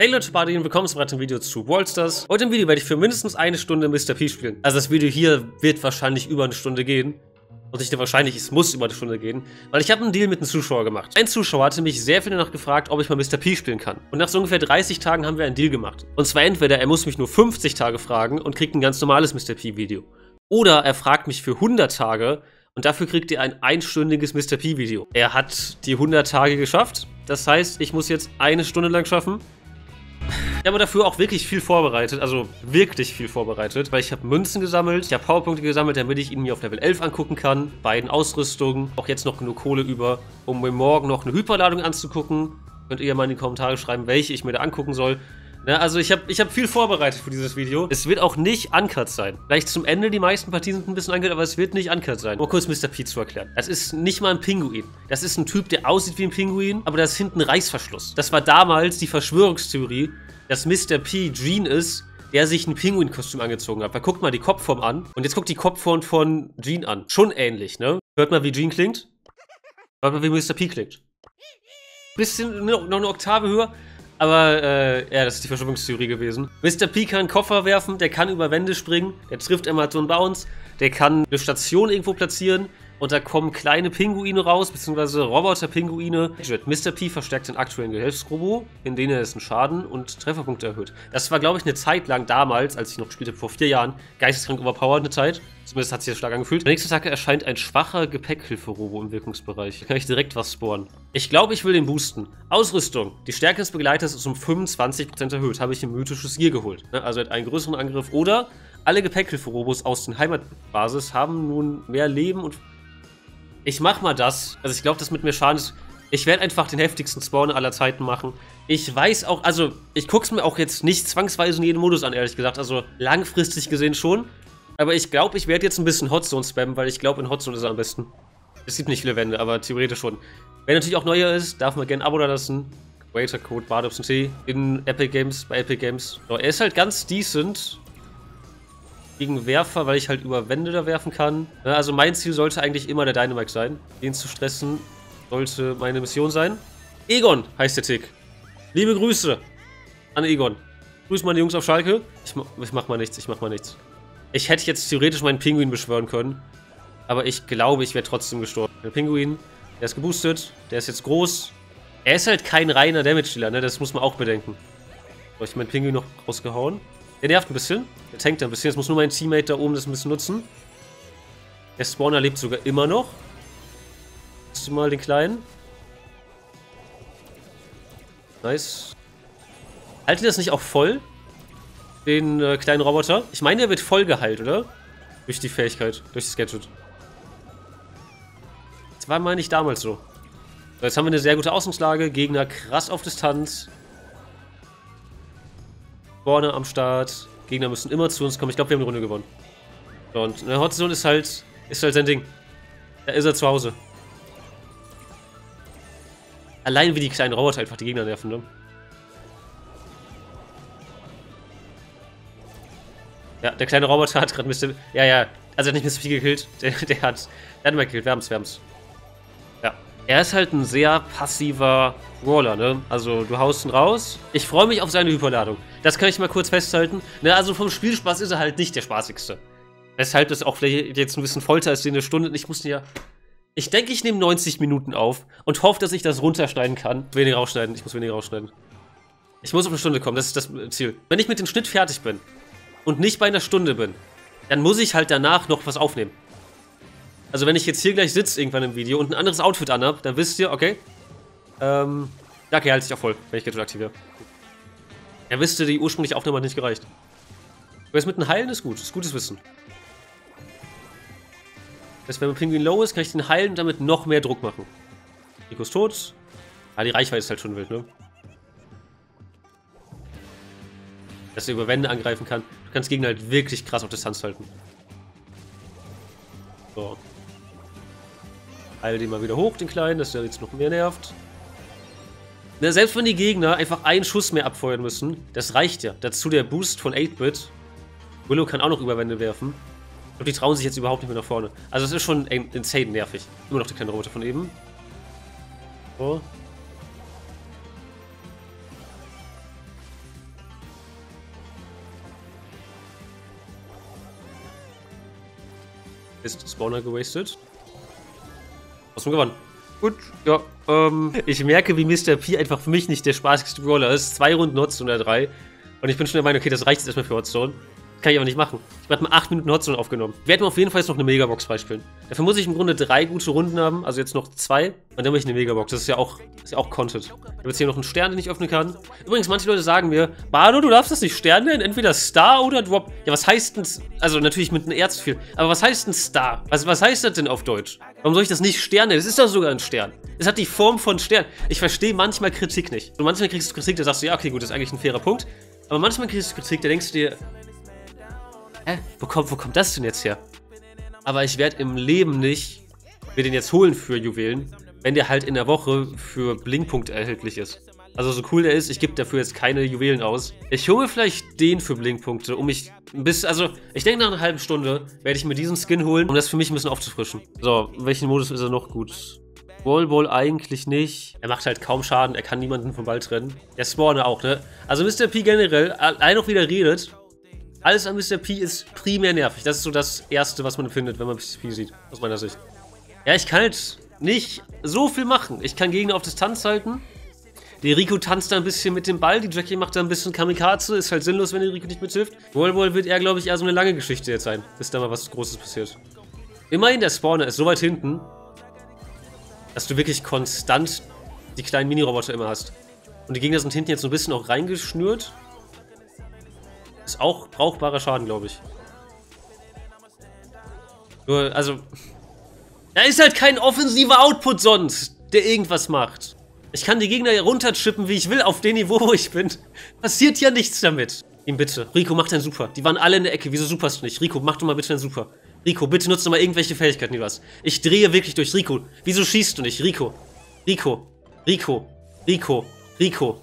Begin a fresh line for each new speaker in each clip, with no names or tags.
Hey Leute, Buddy und willkommen zu einem Video zu Wallstars. Heute im Video werde ich für mindestens eine Stunde Mr. P spielen. Also das Video hier wird wahrscheinlich über eine Stunde gehen. Und nicht nur wahrscheinlich, es muss über eine Stunde gehen. Weil ich habe einen Deal mit einem Zuschauer gemacht. Ein Zuschauer hatte mich sehr viel danach gefragt, ob ich mal Mr. P spielen kann. Und nach so ungefähr 30 Tagen haben wir einen Deal gemacht. Und zwar entweder er muss mich nur 50 Tage fragen und kriegt ein ganz normales Mr. P Video. Oder er fragt mich für 100 Tage und dafür kriegt ihr ein einstündiges Mr. P Video. Er hat die 100 Tage geschafft. Das heißt, ich muss jetzt eine Stunde lang schaffen. Ich habe dafür auch wirklich viel vorbereitet, also wirklich viel vorbereitet, weil ich habe Münzen gesammelt, ich habe Powerpunkte gesammelt, damit ich ihn mir auf Level 11 angucken kann, beiden Ausrüstungen, auch jetzt noch genug Kohle über, um mir morgen noch eine Hyperladung anzugucken. Könnt ihr mal in die Kommentare schreiben, welche ich mir da angucken soll. Ja, also ich habe ich hab viel vorbereitet für dieses Video. Es wird auch nicht uncut sein. Vielleicht zum Ende, die meisten Partien sind ein bisschen uncut, aber es wird nicht uncut sein. Mal kurz Mr. P zu erklären. Das ist nicht mal ein Pinguin. Das ist ein Typ, der aussieht wie ein Pinguin, aber da ist hinten Reißverschluss. Das war damals die Verschwörungstheorie, dass Mr. P Jean ist, der sich ein Pinguin-Kostüm angezogen hat. Weil guckt mal die Kopfform an. Und jetzt guckt die Kopfform von Jean an. Schon ähnlich, ne? Hört mal, wie Jean klingt. Hört mal, wie Mr. P klingt. Bisschen noch eine Oktave höher. Aber, äh, ja, das ist die Verschwörungstheorie gewesen. Mr. P kann Koffer werfen, der kann über Wände springen, der trifft einen Bounce, der kann eine Station irgendwo platzieren, und da kommen kleine Pinguine raus, beziehungsweise Roboter-Pinguine. Mr. P verstärkt den aktuellen Gehilfsrobo, in denen er dessen Schaden und Trefferpunkte erhöht. Das war, glaube ich, eine Zeit lang damals, als ich noch gespielt habe, vor vier Jahren, geisteskrank overpowered eine Zeit. Zumindest hat sich das stark angefühlt. Der nächste Tag erscheint ein schwacher Gepäckhilfe-Robo im Wirkungsbereich. Da kann ich direkt was spawnen. Ich glaube, ich will den boosten. Ausrüstung. Die Stärke des Begleiters ist um 25% erhöht. Habe ich ein mythisches Gear geholt. Ne, also einen größeren Angriff. Oder alle Gepäckhilfe-Robos aus den Heimatbasis haben nun mehr Leben und ich mach mal das. Also ich glaube, das mit mir schaden ist. Ich werde einfach den heftigsten Spawn aller Zeiten machen. Ich weiß auch, also ich gucke es mir auch jetzt nicht zwangsweise in jedem Modus an, ehrlich gesagt. Also langfristig gesehen schon. Aber ich glaube, ich werde jetzt ein bisschen Hotzone spammen, weil ich glaube, in Hotzone ist er am besten. Es gibt nicht viele Wände, aber theoretisch schon. Wer natürlich auch neuer ist, darf man gerne ein Abo da lassen. Creator Code T in Epic Games, bei Epic Games. So, er ist halt ganz decent gegen Werfer, weil ich halt über Wände da werfen kann. Also mein Ziel sollte eigentlich immer der Dynamite sein. Den zu stressen sollte meine Mission sein. Egon heißt der Tick. Liebe Grüße an Egon. Grüß meine Jungs auf Schalke. Ich, ich mach mal nichts, ich mach mal nichts. Ich hätte jetzt theoretisch meinen Pinguin beschwören können. Aber ich glaube, ich wäre trotzdem gestorben. Der Pinguin, der ist geboostet. Der ist jetzt groß. Er ist halt kein reiner Damage-Dealer, ne? Das muss man auch bedenken. Habe ich meinen Pinguin noch rausgehauen? Der nervt ein bisschen. Der tankt ein bisschen. Jetzt muss nur mein Teammate da oben das ein bisschen nutzen. Der Spawner lebt sogar immer noch. Hast du mal den kleinen? Nice. Haltet das nicht auch voll? Den äh, kleinen Roboter? Ich meine, der wird voll geheilt, oder? Durch die Fähigkeit, durch das Gadget. Das war, meine ich, damals so. Jetzt haben wir eine sehr gute Ausgangslage. Gegner krass auf Distanz. Vorne am Start. Gegner müssen immer zu uns kommen. Ich glaube, wir haben die Runde gewonnen. Und eine Hotzone ist halt, ist halt sein Ding. Da ist er zu Hause. Allein wie die kleinen Roboter einfach die Gegner nerven, ne? Ja, der kleine Roboter hat gerade Mr. Ja, ja. Also er hat nicht Mr. P gekillt. Der, der hat. Der hat mal gekillt. Wir haben's, wir haben's. Er ist halt ein sehr passiver Roller, ne? Also du haust ihn raus. Ich freue mich auf seine Hyperladung. Das kann ich mal kurz festhalten. Ne, also vom Spielspaß ist er halt nicht der spaßigste. Weshalb das auch vielleicht jetzt ein bisschen Folter ist in der Stunde. Ich muss ja. Ich denke, ich nehme 90 Minuten auf und hoffe, dass ich das runterschneiden kann. Weniger rausschneiden. Ich muss weniger rausschneiden. Ich muss auf eine Stunde kommen, das ist das Ziel. Wenn ich mit dem Schnitt fertig bin und nicht bei einer Stunde bin, dann muss ich halt danach noch was aufnehmen. Also wenn ich jetzt hier gleich sitze irgendwann im Video und ein anderes Outfit anhab, dann wisst ihr, okay. Ähm, ja, okay, halte ich auch voll, wenn ich Gadget aktiviere. Ja, wisst die ursprüngliche Aufnahme hat nicht gereicht. Aber jetzt mit einem Heilen ist gut, ist gutes Wissen. Das wenn mein Pinguin low ist, kann ich den heilen und damit noch mehr Druck machen. Nico ist tot. Ah, die Reichweite ist halt schon wild, ne? Dass er über Wände angreifen kann. Du kannst Gegner halt wirklich krass auf Distanz halten. So. Heile den mal wieder hoch, den Kleinen, dass der jetzt noch mehr nervt. Na, selbst wenn die Gegner einfach einen Schuss mehr abfeuern müssen, das reicht ja. Dazu der Boost von 8-Bit. Willow kann auch noch Überwände werfen. Und die trauen sich jetzt überhaupt nicht mehr nach vorne. Also es ist schon insane nervig. Immer noch der kleine Roboter von eben. So. Ist Spawner gewastet. Trotzdem gewonnen. Gut, ja. Ähm, ich merke, wie Mr. P einfach für mich nicht der spaßigste Brawler ist. Zwei Runden Hotzone oder drei. Und ich bin schon der Meinung, okay, das reicht jetzt erstmal für Hotzone. Kann ich aber nicht machen. Ich habe mal 8 Minuten Hotzone aufgenommen. Wir werden auf jeden Fall jetzt noch eine Megabox freispielen. Dafür muss ich im Grunde drei gute Runden haben, also jetzt noch zwei. Und dann habe ich eine Megabox. Das ist ja auch, ist ja auch Content. Ich habe jetzt hier noch einen Stern, den ich öffnen kann. Übrigens, manche Leute sagen mir, Bado, du darfst das nicht Stern nennen, entweder Star oder Drop. Ja, was heißt denn, also natürlich mit einem Erz viel, aber was heißt ein Star? Was, was heißt das denn auf Deutsch? Warum soll ich das nicht Stern nennen? Das ist doch sogar ein Stern. Es hat die Form von Stern. Ich verstehe manchmal Kritik nicht. Und manchmal kriegst du Kritik, da sagst du, ja, okay, gut, das ist eigentlich ein fairer Punkt. Aber manchmal kriegst du Kritik, da denkst du dir, hä, wo kommt, wo kommt das denn jetzt her? Aber ich werde im Leben nicht mir den jetzt holen für Juwelen, wenn der halt in der Woche für Blinkpunkte erhältlich ist. Also so cool der ist, ich gebe dafür jetzt keine Juwelen aus. Ich hole vielleicht den für Blinkpunkte, um mich ein bisschen, also ich denke nach einer halben Stunde werde ich mir diesen Skin holen, um das für mich ein bisschen aufzufrischen. So, welchen Modus ist er noch gut? Wallball eigentlich nicht. Er macht halt kaum Schaden, er kann niemanden vom Ball trennen. Der Spawner auch, ne? Also Mr. P generell, allein noch wieder redet, alles an Mr. P ist primär nervig. Das ist so das Erste, was man findet, wenn man Mr. P sieht, aus meiner Sicht. Ja, ich kann halt nicht so viel machen. Ich kann Gegner auf Distanz halten. Die Rico tanzt da ein bisschen mit dem Ball, die Jackie macht da ein bisschen Kamikaze. Ist halt sinnlos, wenn die Rico nicht mithilft. Wallball wird eher, glaube ich, eher so eine lange Geschichte jetzt sein, bis da mal was Großes passiert. Immerhin, der Spawner ist so weit hinten, dass du wirklich konstant die kleinen Mini-Roboter immer hast. Und die Gegner sind hinten jetzt so ein bisschen auch reingeschnürt. Ist auch brauchbarer Schaden, glaube ich. Nur, also... Da ist halt kein offensiver Output sonst, der irgendwas macht. Ich kann die Gegner runterchippen, wie ich will, auf dem Niveau, wo ich bin. Passiert ja nichts damit. Ihm bitte. Rico, mach deinen Super. Die waren alle in der Ecke. Wieso superst du nicht? Rico, mach doch mal bitte deinen Super. Rico, bitte nutze mal irgendwelche Fähigkeiten, die du hast. Ich drehe wirklich durch. Rico, wieso schießt du nicht? Rico. Rico. Rico. Rico. Rico.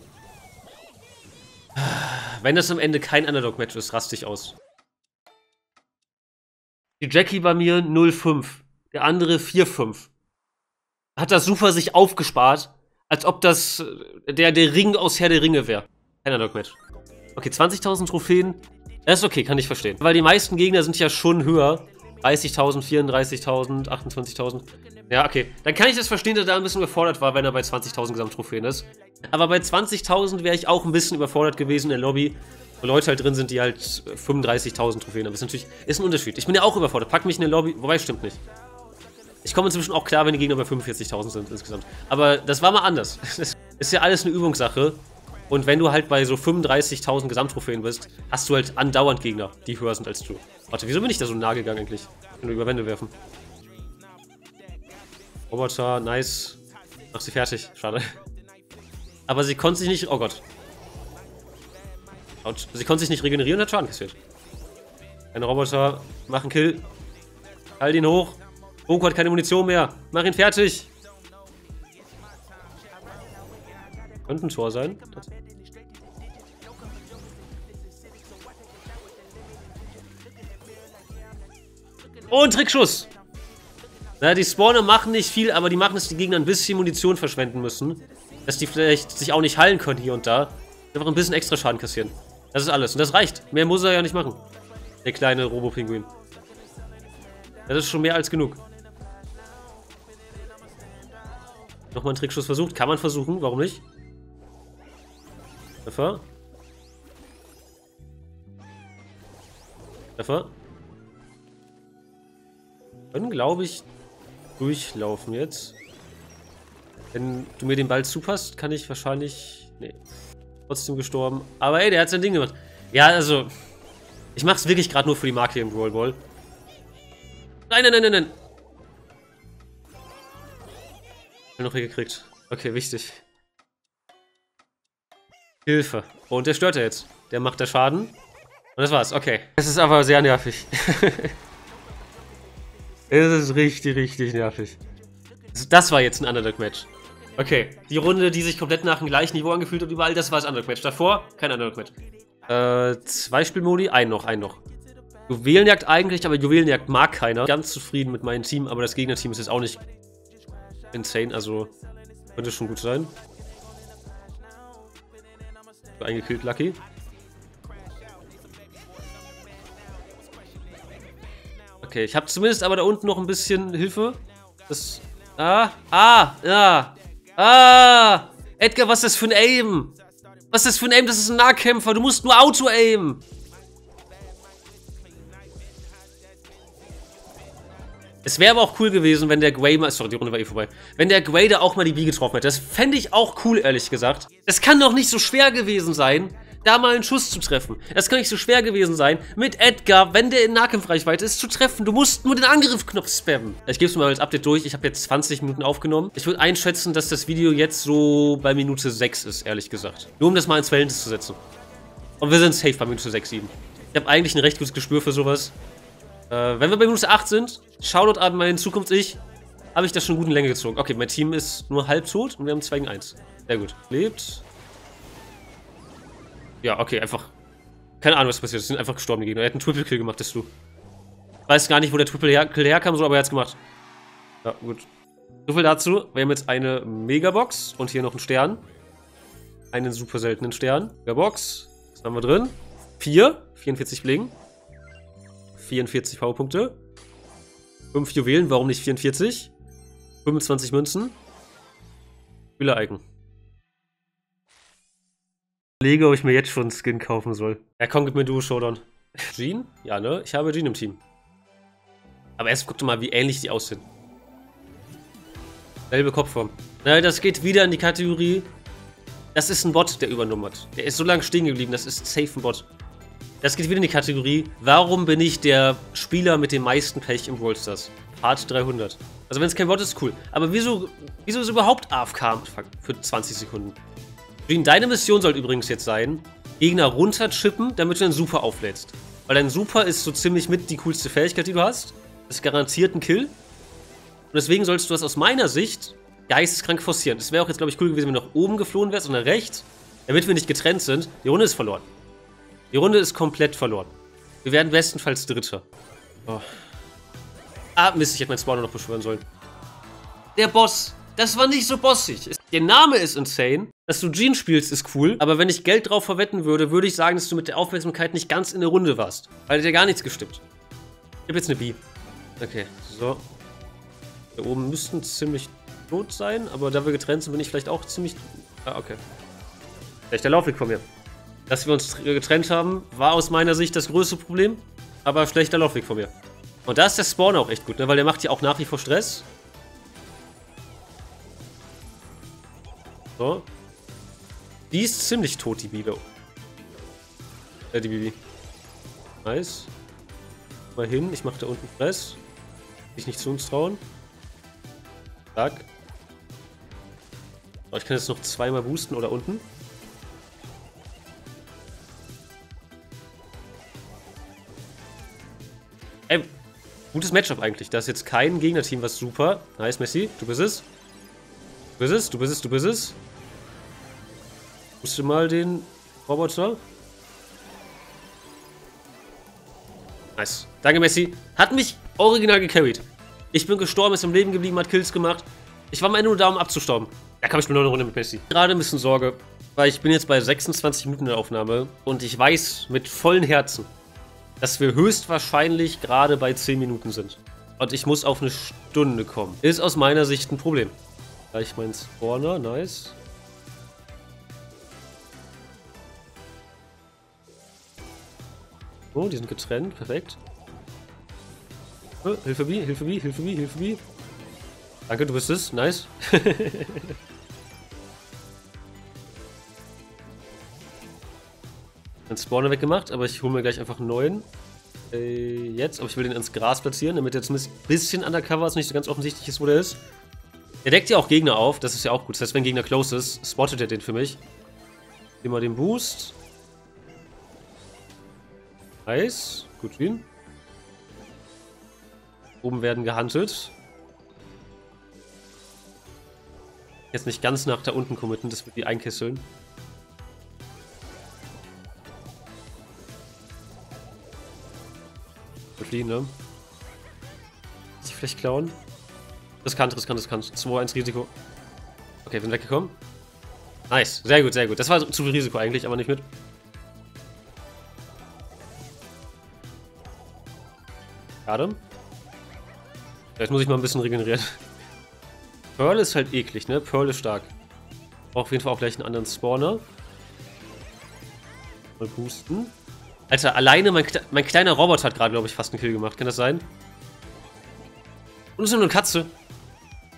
Wenn das am Ende kein Underdog-Match ist, raste ich aus. Die Jackie bei mir 0,5. Der andere 4,5. Hat das super sich aufgespart, als ob das äh, der, der Ring aus Herr der Ringe wäre. Kein Underdog-Match. Okay, 20.000 Trophäen. Das ist okay, kann ich verstehen. Weil die meisten Gegner sind ja schon höher. 30.000, 34.000, 28.000. Ja, okay. Dann kann ich das verstehen, dass er da ein bisschen überfordert war, wenn er bei 20.000 Gesamttrophäen ist. Aber bei 20.000 wäre ich auch ein bisschen überfordert gewesen in der Lobby, wo Leute halt drin sind, die halt 35.000 Trophäen haben. Das ist natürlich ist ein Unterschied. Ich bin ja auch überfordert. Pack mich in der Lobby, wobei, stimmt nicht. Ich komme inzwischen auch klar, wenn die Gegner bei 45.000 sind insgesamt. Aber das war mal anders. Das ist ja alles eine Übungssache. Und wenn du halt bei so 35.000 Gesamttrophäen bist, hast du halt andauernd Gegner, die höher sind als du. Warte, wieso bin ich da so nah gegangen eigentlich? Wir über Wände werfen. Roboter, nice. Mach sie fertig. Schade. Aber sie konnte sich nicht... Oh Gott. Autsch. Sie konnte sich nicht regenerieren und hat Schaden kassiert. Ein Roboter, mach einen Kill. Halt ihn hoch. Boko hat keine Munition mehr. Mach ihn fertig. Könnte ein Tor sein. Ein Trickschuss. Na, die Spawner machen nicht viel, aber die machen, dass die Gegner ein bisschen Munition verschwenden müssen. Dass die vielleicht sich auch nicht heilen können hier und da. Einfach ein bisschen extra Schaden kassieren. Das ist alles. Und das reicht. Mehr muss er ja nicht machen. Der kleine Robo-Pinguin. Das ist schon mehr als genug. Nochmal einen Trickschuss versucht. Kann man versuchen. Warum nicht? Treffer. Treffer. Können, glaube ich, durchlaufen jetzt. Wenn du mir den Ball zupasst, kann ich wahrscheinlich... Nee. Trotzdem gestorben. Aber ey, der hat sein Ding gemacht. Ja, also... Ich mach's wirklich gerade nur für die Marke im Brawl Ball. Nein, nein, nein, nein, nein. Noch hier gekriegt. Okay, wichtig. Hilfe. Und der stört er jetzt. Der macht der Schaden. Und das war's. Okay. Es ist aber sehr nervig. es ist richtig, richtig nervig. Das war jetzt ein Underdog-Match. Okay, die Runde, die sich komplett nach dem gleichen Niveau angefühlt hat überall, das war das Underdog-Match. Davor kein Underdog-Match. Äh, zwei Spielmodi, ein noch, ein noch. Juwelenjagd eigentlich, aber Juwelenjagd mag keiner. Ganz zufrieden mit meinem Team, aber das Gegnerteam ist jetzt auch nicht insane, also könnte schon gut sein. Eingekillt, Lucky. Okay, ich habe zumindest aber da unten noch ein bisschen Hilfe. Das. Ah, ah, ja. Ah! Edgar, was ist das für ein Aim? Was ist das für ein Aim? Das ist ein Nahkämpfer. Du musst nur Auto-Aim. Es wäre aber auch cool gewesen, wenn der Gway mal... Sorry, die Runde war eh vorbei. Wenn der Gway da auch mal die B getroffen hätte. Das fände ich auch cool, ehrlich gesagt. Es kann doch nicht so schwer gewesen sein, da mal einen Schuss zu treffen. Das kann nicht so schwer gewesen sein, mit Edgar, wenn der in Nahkampfreichweite ist, zu treffen. Du musst nur den Angriffknopf spammen. Ich gebe es mal als Update durch. Ich habe jetzt 20 Minuten aufgenommen. Ich würde einschätzen, dass das Video jetzt so bei Minute 6 ist, ehrlich gesagt. Nur um das mal ins Verhältnis zu setzen. Und wir sind safe bei Minute 6, 7. Ich habe eigentlich ein recht gutes Gespür für sowas. Äh, wenn wir bei Minute 8 sind, Shoutout an mein Zukunfts-Ich, habe ich das schon gut in Länge gezogen. Okay, mein Team ist nur halb tot und wir haben 2 gegen 1. Sehr gut. Lebt. Ja, okay, einfach. Keine Ahnung, was passiert ist. sind einfach gestorben, die Gegner. Er hat einen Triple-Kill gemacht, das du. Weiß gar nicht, wo der Triple-Kill herkam, so, aber er hat's gemacht. Ja, gut. So viel dazu. Wir haben jetzt eine Megabox und hier noch einen Stern. Einen super seltenen Stern. Megabox. Was haben wir drin? 4. 44 Bling. 44 Powerpunkte. 5 Juwelen, warum nicht 44? 25 Münzen. Spieler-Icon. Überlege, ob ich mir jetzt schon einen Skin kaufen soll. Ja, komm, gib mir Duo Showdown. Jean? Ja, ne? Ich habe Jean im Team. Aber erst guck doch mal, wie ähnlich die aussehen. Selbe Kopfform. Na, das geht wieder in die Kategorie. Das ist ein Bot, der übernummert. Der ist so lange stehen geblieben, das ist safe ein Bot. Das geht wieder in die Kategorie, warum bin ich der Spieler mit dem meisten Pech im Brawl Stars? Part 300. Also wenn es kein Bot ist, cool. Aber wieso, wieso ist überhaupt AFK für 20 Sekunden? Jean, deine Mission soll übrigens jetzt sein, Gegner runterchippen, damit du deinen Super auflädst. Weil dein Super ist so ziemlich mit die coolste Fähigkeit, die du hast. Das garantiert ein Kill. Und deswegen sollst du das aus meiner Sicht geisteskrank forcieren. Das wäre auch jetzt, glaube ich, cool gewesen, wenn du nach oben geflohen wärst und nach rechts, damit wir nicht getrennt sind. Die Runde ist verloren. Die Runde ist komplett verloren. Wir werden bestenfalls Dritter. Oh. Ah, Mist, ich hätte meinen Spawner noch beschwören sollen. Der Boss. Das war nicht so bossig. Der Name ist insane. Dass du Jean spielst, ist cool. Aber wenn ich Geld drauf verwetten würde, würde ich sagen, dass du mit der Aufmerksamkeit nicht ganz in der Runde warst. Weil dir gar nichts gestimmt. Ich habe jetzt eine B. Okay, so. Da oben müssten ziemlich tot sein, aber da wir getrennt sind, bin ich vielleicht auch ziemlich... Ah, okay. Vielleicht der Laufweg von mir. Dass wir uns getrennt haben, war aus meiner Sicht das größte Problem. Aber schlechter Laufweg von mir. Und da ist der Spawn auch echt gut, ne? weil der macht ja auch nach wie vor Stress. So. Die ist ziemlich tot, die Bibi. Äh, die Bibi. Nice. Mal hin, ich mache da unten Stress. Sich nicht zu uns trauen. Zack. Oh, ich kann jetzt noch zweimal boosten oder unten. Ey, gutes Matchup eigentlich. Da ist jetzt kein Gegnerteam, was super. Nice, Messi. Du bist es. Du bist es, du bist es, du bist es. Musst du mal den Roboter. Nice. Danke, Messi. Hat mich original gecarried. Ich bin gestorben, ist im Leben geblieben, hat Kills gemacht. Ich war am Ende nur da, um abzustauben. Da kam ich nur noch eine Runde mit Messi. Gerade ein bisschen Sorge, weil ich bin jetzt bei 26 Minuten der Aufnahme und ich weiß mit vollen Herzen, dass wir höchstwahrscheinlich gerade bei 10 Minuten sind. Und ich muss auf eine Stunde kommen. Ist aus meiner Sicht ein Problem. Gleich mein Spawner, nice. Oh, die sind getrennt, perfekt. Oh, Hilfe B, Hilfe B, Hilfe B, Hilfe B. Danke, du bist es, nice. einen Spawner weggemacht, aber ich hole mir gleich einfach einen neuen. Äh, jetzt, aber ich will den ins Gras platzieren, damit er zumindest ein bisschen undercover ist, nicht so ganz offensichtlich ist, wo der ist. Er deckt ja auch Gegner auf, das ist ja auch gut. Das heißt, wenn Gegner close ist, spottet er den für mich. Gehen wir den Boost. Nice. Gut win. Oben werden gehandelt. Jetzt nicht ganz nach da unten committen, das wird die einkesseln. fliehen, ne? Sich vielleicht klauen? Riskant, riskant, riskant. 2-1 Risiko. Okay, bin weggekommen. Nice. Sehr gut, sehr gut. Das war zu viel Risiko eigentlich, aber nicht mit. Schade. Vielleicht muss ich mal ein bisschen regenerieren. Pearl ist halt eklig, ne? Pearl ist stark. Braucht auf jeden Fall auch gleich einen anderen Spawner. Mal boosten. Alter, alleine mein, mein kleiner Roboter hat gerade, glaube ich, fast einen Kill gemacht. Kann das sein? Und es ist nur eine Katze.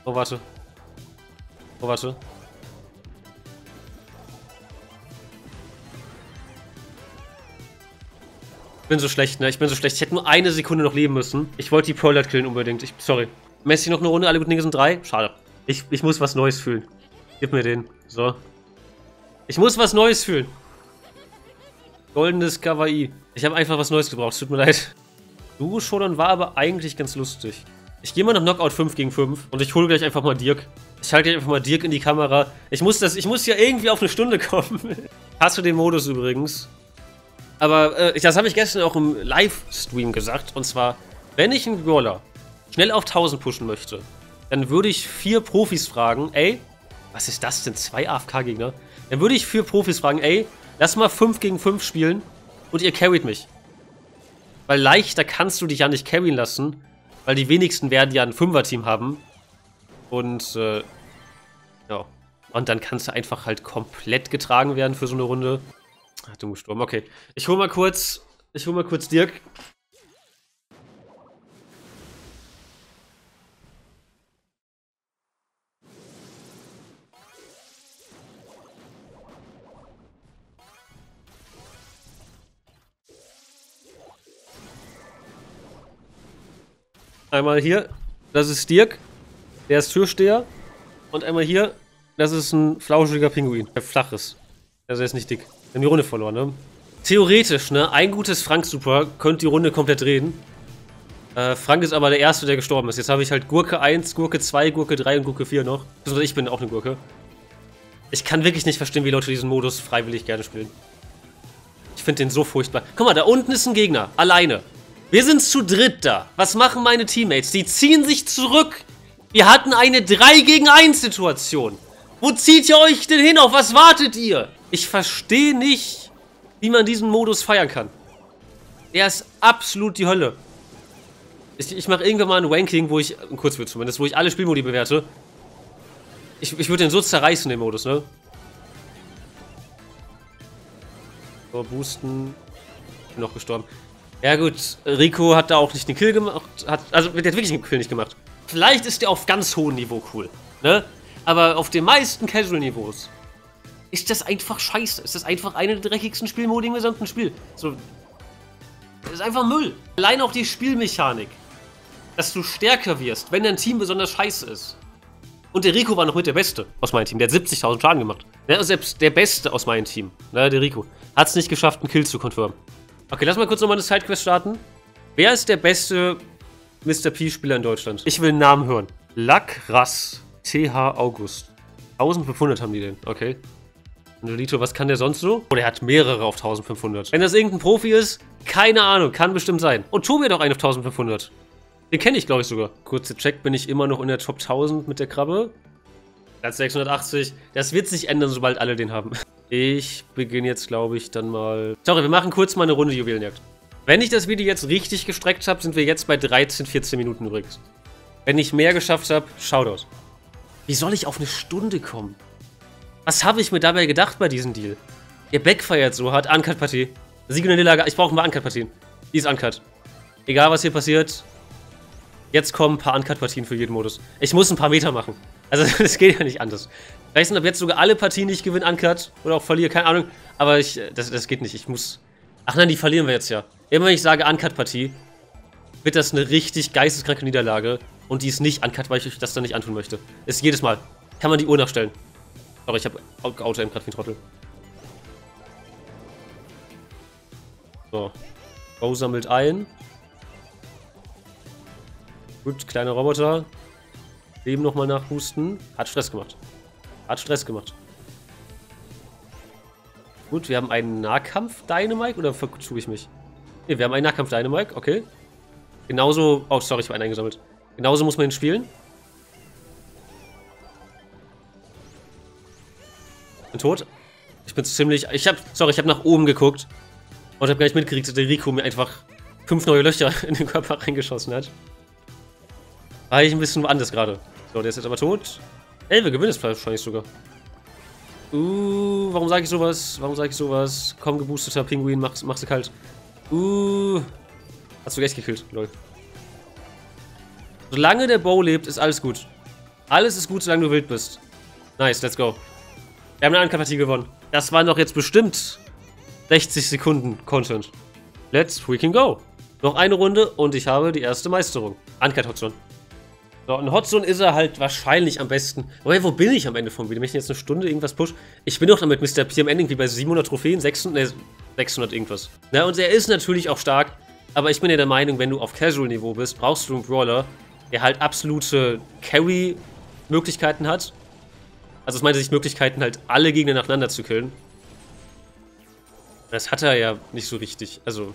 Oh, warte. Oh, warte. Ich bin so schlecht, ne? Ich bin so schlecht. Ich hätte nur eine Sekunde noch leben müssen. Ich wollte die Pearl killen unbedingt. Ich, sorry. Messi noch eine Runde, alle guten Dinge sind drei. Schade. Ich, ich muss was Neues fühlen. Gib mir den. So. Ich muss was Neues fühlen. Goldenes Kawaii. Ich habe einfach was Neues gebraucht. Tut mir leid. Duo Showdown war aber eigentlich ganz lustig. Ich gehe mal nach Knockout 5 gegen 5 und ich hole gleich einfach mal Dirk. Ich halte einfach mal Dirk in die Kamera. Ich muss das, ich muss ja irgendwie auf eine Stunde kommen. Hast du den Modus übrigens? Aber äh, das habe ich gestern auch im Livestream gesagt. Und zwar, wenn ich einen Brawler schnell auf 1000 pushen möchte, dann würde ich vier Profis fragen, ey, was ist das denn? Zwei AFK-Gegner? Dann würde ich vier Profis fragen, ey, lass mal 5 gegen 5 spielen und ihr carryt mich. Weil leichter kannst du dich ja nicht carryen lassen, weil die wenigsten werden ja ein Fünfer-Team haben. Und, äh, ja. Und dann kannst du einfach halt komplett getragen werden für so eine Runde. Ach, du gestorben. Okay. Ich hol mal kurz, ich hol mal kurz Dirk. Einmal hier, das ist Dirk. Der ist Türsteher. Und einmal hier, das ist ein flauschiger Pinguin. Der flach ist. Also er ist nicht dick. Wir haben die Runde verloren, ne? Theoretisch, ne? Ein gutes Frank-Super könnte die Runde komplett drehen. Äh, Frank ist aber der Erste, der gestorben ist. Jetzt habe ich halt Gurke 1, Gurke 2, Gurke 3 und Gurke 4 noch. Also ich bin auch eine Gurke. Ich kann wirklich nicht verstehen, wie Leute diesen Modus freiwillig gerne spielen. Ich finde den so furchtbar. Guck mal, da unten ist ein Gegner. Alleine. Wir sind zu dritt da. Was machen meine Teammates? Die ziehen sich zurück. Wir hatten eine 3 gegen 1 Situation. Wo zieht ihr euch denn hin? Auf was wartet ihr? Ich verstehe nicht, wie man diesen Modus feiern kann. Er ist absolut die Hölle. Ich, ich mache irgendwann mal ein Ranking, wo ich, ein Kurzbild zumindest, wo ich alle Spielmodi bewerte. Ich, ich würde den so zerreißen, den Modus, ne? So, boosten. Bin noch gestorben. Ja gut, Rico hat da auch nicht den Kill gemacht. Hat, also der hat wirklich den Kill nicht gemacht. Vielleicht ist der auf ganz hohem Niveau cool. Ne? Aber auf den meisten Casual-Niveaus ist das einfach scheiße. Ist das einfach eine der dreckigsten Spielmodi im gesamten Spiel. So. Das ist einfach Müll. Allein auch die Spielmechanik. Dass du stärker wirst, wenn dein Team besonders scheiße ist. Und der Rico war noch mit der Beste aus meinem Team. Der hat 70.000 Schaden gemacht. Ja, selbst der Beste aus meinem Team, ne, der Rico, hat es nicht geschafft, einen Kill zu confirmen. Okay, lass mal kurz nochmal eine Sidequest starten. Wer ist der beste Mr. P-Spieler in Deutschland? Ich will einen Namen hören. Lackrass. TH August. 1500 haben die denn. Okay. Angelito, was kann der sonst so? Oh, der hat mehrere auf 1500. Wenn das irgendein Profi ist, keine Ahnung, kann bestimmt sein. Und Tobi hat auch einen auf 1500. Den kenne ich, glaube ich, sogar. Kurze Check, bin ich immer noch in der Top 1000 mit der Krabbe. Platz 680. Das wird sich ändern, sobald alle den haben. Ich beginne jetzt, glaube ich, dann mal... Sorry, wir machen kurz mal eine Runde Juwelenjagd. Wenn ich das Video jetzt richtig gestreckt habe, sind wir jetzt bei 13, 14 Minuten übrigens. Wenn ich mehr geschafft habe, Shoutout. Wie soll ich auf eine Stunde kommen? Was habe ich mir dabei gedacht bei diesem Deal? Ihr backfeiert so hart. Uncut-Partie. Niederlage. Ich brauche mal Uncut-Partien. Die ist Uncut. Egal, was hier passiert. Jetzt kommen ein paar Uncut-Partien für jeden Modus. Ich muss ein paar Meter machen. Also, das geht ja nicht anders. Vielleicht sind ab jetzt sogar alle Partien, die ich gewinne, Uncut. Oder auch verliere, keine Ahnung. Aber ich, das, das geht nicht. Ich muss... Ach nein, die verlieren wir jetzt ja. Immer wenn ich sage Uncut-Partie, wird das eine richtig geisteskranke Niederlage. Und die ist nicht Uncut, weil ich euch das dann nicht antun möchte. Ist jedes Mal. Kann man die Uhr nachstellen. Aber ich habe Auto-Aim gerade wie ein Trottel. So. Go sammelt ein. Gut, kleiner Roboter. Leben nochmal nachhusten. Hat Stress gemacht. Hat Stress gemacht. Gut, wir haben einen Nahkampf-Dynamike oder vertue ich mich? Ne, wir haben einen Nahkampf-Dynamike, okay. Genauso. Oh, sorry, ich habe einen eingesammelt. Genauso muss man ihn spielen. Bin tot. Ich bin ziemlich. Ich habe. Sorry, ich habe nach oben geguckt. Und habe gar nicht mitgekriegt, dass der Rico mir einfach fünf neue Löcher in den Körper reingeschossen hat. War ich ein bisschen anders gerade. So, der ist jetzt aber tot. Ey, wir gewinnen es wahrscheinlich sogar. Uh, warum sage ich sowas? Warum sage ich sowas? Komm, geboosteter Pinguin, mach's, mach's kalt. Uh, hast du echt gekillt, lol. Solange der Bow lebt, ist alles gut. Alles ist gut, solange du wild bist. Nice, let's go. Wir haben eine Uncut-Partie gewonnen. Das waren doch jetzt bestimmt 60 Sekunden Content. Let's freaking go. Noch eine Runde und ich habe die erste Meisterung. Uncut Hotzone. So, ein Hotzone ist er halt wahrscheinlich am besten. Aber wo bin ich am Ende vom Video? Wenn ich jetzt eine Stunde irgendwas push. Ich bin doch damit Mr. P am Ende irgendwie bei 700 Trophäen, 600, ne, 600 irgendwas. Ja, und er ist natürlich auch stark. Aber ich bin ja der Meinung, wenn du auf Casual-Niveau bist, brauchst du einen Brawler, der halt absolute Carry-Möglichkeiten hat. Also aus meiner Sicht Möglichkeiten, halt alle Gegner nacheinander zu killen. Das hat er ja nicht so richtig. Also,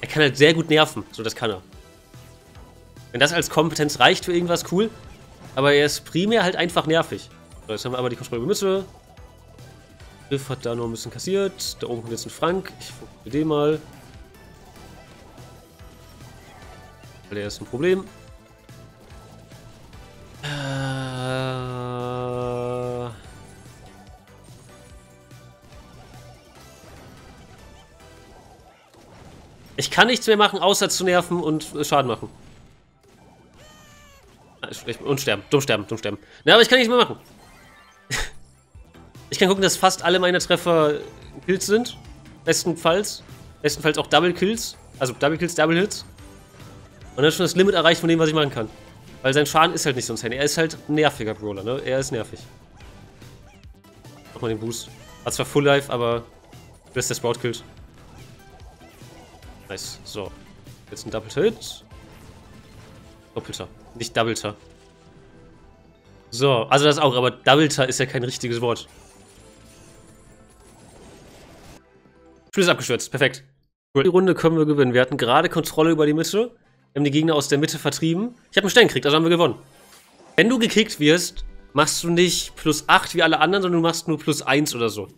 er kann halt sehr gut nerven. So, das kann er. Wenn das als Kompetenz reicht für irgendwas, cool. Aber er ist primär halt einfach nervig. So, jetzt haben wir aber die Kontrolle Mitte. Griff hat da noch ein bisschen kassiert. Da oben kommt jetzt ein Frank. Ich fokussiere den mal. Weil der ist ein Problem. Äh ich kann nichts mehr machen, außer zu nerven und Schaden machen. Und sterben, dumm sterben, dumm sterben. Na, aber ich kann nichts mehr machen. ich kann gucken, dass fast alle meine Treffer Kills sind. Bestenfalls. Bestenfalls auch Double Kills. Also Double Kills, Double Hits. Und dann schon das Limit erreicht von dem, was ich machen kann. Weil sein Schaden ist halt nicht so insane. Er ist halt ein nerviger Brawler, ne? Er ist nervig. Mach mal den Boost. Hat zwar Full Life, aber bis der Sprout killt. Nice. So. Jetzt ein Double Hit. Doppelter. Nicht Doubleter. So, also das auch, aber Doubleter ist ja kein richtiges Wort. Spiel ist abgestürzt, perfekt. Die Runde können wir gewinnen. Wir hatten gerade Kontrolle über die Mitte. Wir haben die Gegner aus der Mitte vertrieben. Ich habe einen Stern gekriegt, also haben wir gewonnen. Wenn du gekickt wirst, machst du nicht plus 8 wie alle anderen, sondern du machst nur plus 1 oder so.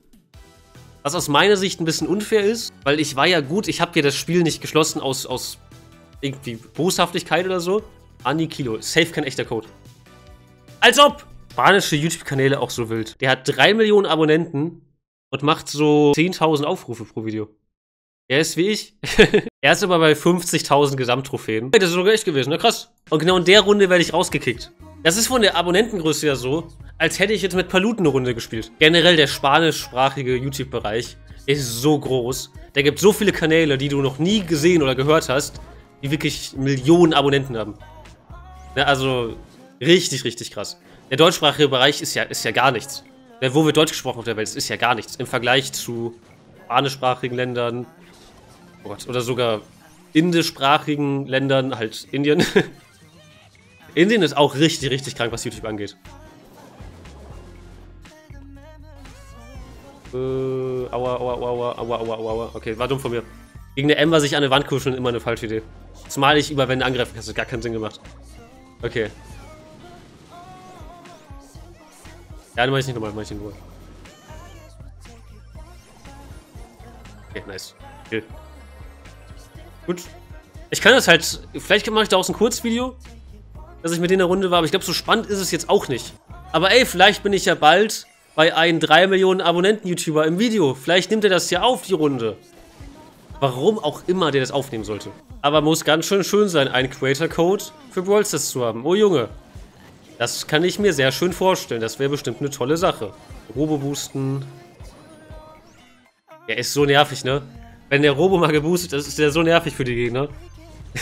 Was aus meiner Sicht ein bisschen unfair ist, weil ich war ja gut, ich habe ja das Spiel nicht geschlossen aus, aus irgendwie Boshaftigkeit oder so. Anikilo. Safe kein echter Code. Als ob! Spanische YouTube-Kanäle auch so wild. Der hat 3 Millionen Abonnenten und macht so 10.000 Aufrufe pro Video. Er ist wie ich. er ist aber bei 50.000 Gesamttrophäen. Das ist sogar echt gewesen, na krass. Und genau in der Runde werde ich rausgekickt. Das ist von der Abonnentengröße ja so, als hätte ich jetzt mit Paluten eine Runde gespielt. Generell der spanischsprachige YouTube-Bereich ist so groß. Der gibt so viele Kanäle, die du noch nie gesehen oder gehört hast, die wirklich Millionen Abonnenten haben. Ne, also richtig, richtig krass. Der deutschsprachige Bereich ist ja, ist ja gar nichts. Der, wo wird Deutsch gesprochen auf der Welt, ist ja gar nichts. Im Vergleich zu spanischsprachigen Ländern oh Gott, oder sogar indischsprachigen Ländern, halt Indien. Indien ist auch richtig, richtig krank, was YouTube angeht. Äh, aua, aua, aua, aua, aua, aua, aua. Okay, war dumm von mir. Gegen eine Ember sich an eine Wand kuscheln, immer eine falsche Idee. Zumal ich über Wände angreifen kann, das hat gar keinen Sinn gemacht. Okay. Ja, dann mach ich nicht nochmal, mach ich in Ruhe. Okay, nice. Okay. Gut. Ich kann das halt, vielleicht mache ich daraus ein Kurzvideo, dass ich mit denen in der Runde war, aber ich glaube, so spannend ist es jetzt auch nicht. Aber ey, vielleicht bin ich ja bald bei einem 3 Millionen Abonnenten-YouTuber im Video. Vielleicht nimmt er das ja auf, die Runde. Warum auch immer der das aufnehmen sollte. Aber muss ganz schön schön sein, einen Creator-Code für Brawl Stars zu haben. Oh Junge. Das kann ich mir sehr schön vorstellen. Das wäre bestimmt eine tolle Sache. Robo-Boosten. Der ist so nervig, ne? Wenn der Robo mal geboostet ist, ist der so nervig für die Gegner.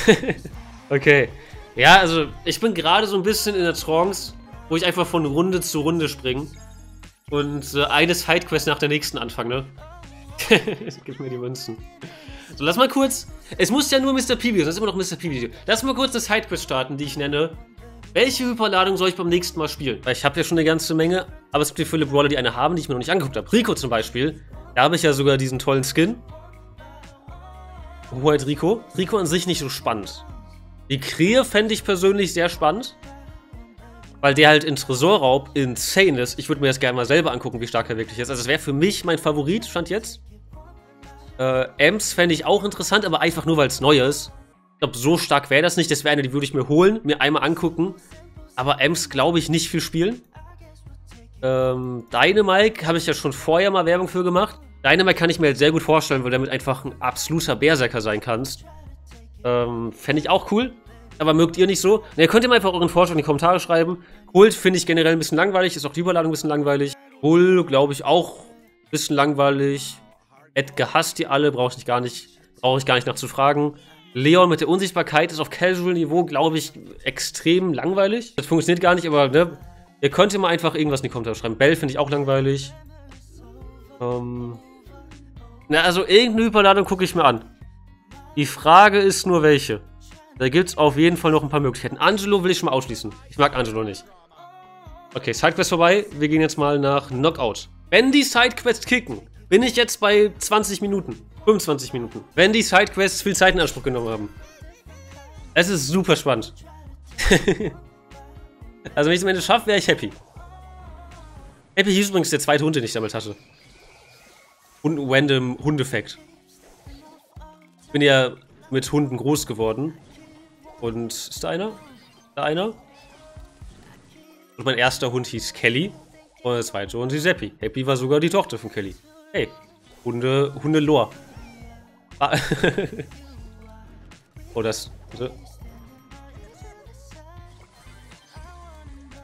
okay. Ja, also ich bin gerade so ein bisschen in der Trance, wo ich einfach von Runde zu Runde springe. Und äh, eine Sidequest nach der nächsten anfange, ne? Gib mir die Münzen. So, lass mal kurz. Es muss ja nur Mr. Das ist immer noch Mr. P-Video. Lass mal kurz eine Sidequest starten, die ich nenne. Welche Hyperladung soll ich beim nächsten Mal spielen? Weil ich habe ja schon eine ganze Menge, aber es gibt ja viele Brawler, die eine haben, die ich mir noch nicht angeguckt habe. Rico zum Beispiel. Da habe ich ja sogar diesen tollen Skin. White Rico. Rico an sich nicht so spannend. Die Krähe fände ich persönlich sehr spannend. Weil der halt in Tresorraub insane ist. Ich würde mir das gerne mal selber angucken, wie stark er wirklich ist. Also es wäre für mich mein Favorit, stand jetzt. Äh, Ems fände ich auch interessant, aber einfach nur, weil es neu ist. Ich glaube, so stark wäre das nicht. Das wäre eine, die würde ich mir holen, mir einmal angucken. Aber Ems glaube ich nicht viel spielen. Ähm, Dynamike habe ich ja schon vorher mal Werbung für gemacht. Dynamite kann ich mir halt sehr gut vorstellen, weil du damit einfach ein absoluter Berserker sein kannst. Ähm, Fände ich auch cool. Aber mögt ihr nicht so? Ne, könnt ihr mal einfach euren Vorschlag in die Kommentare schreiben. Kult finde ich generell ein bisschen langweilig, ist auch die Überladung ein bisschen langweilig. Bull, glaube ich, auch ein bisschen langweilig. Edgar hasst die alle, brauche ich gar nicht, brauche ich gar nicht nachzufragen. Leon mit der Unsichtbarkeit ist auf Casual-Niveau, glaube ich, extrem langweilig. Das funktioniert gar nicht, aber ne, ihr könnt mal einfach irgendwas in die Kommentare schreiben. Bell finde ich auch langweilig. Ähm, na, also irgendeine Hyperladung gucke ich mir an. Die Frage ist nur, welche. Da gibt es auf jeden Fall noch ein paar Möglichkeiten. Angelo will ich schon mal ausschließen. Ich mag Angelo nicht. Okay, Sidequest vorbei. Wir gehen jetzt mal nach Knockout. Wenn die Sidequests kicken, bin ich jetzt bei 20 Minuten. 25 Minuten. Wenn die Sidequests viel Zeit in Anspruch genommen haben. Es ist super spannend. also wenn ich es am Ende schaffe, wäre ich happy. Happy hieß übrigens der zweite Hund, den ich damit hatte. Und random Hundeffekt. Ich bin ja mit Hunden groß geworden. Und ist da einer? Da einer? Und mein erster Hund hieß Kelly. Und der zweite Hund hieß Happy. Happy war sogar die Tochter von Kelly. Hey, Hunde, Hunde Lore. Ah. oh, das. Bitte.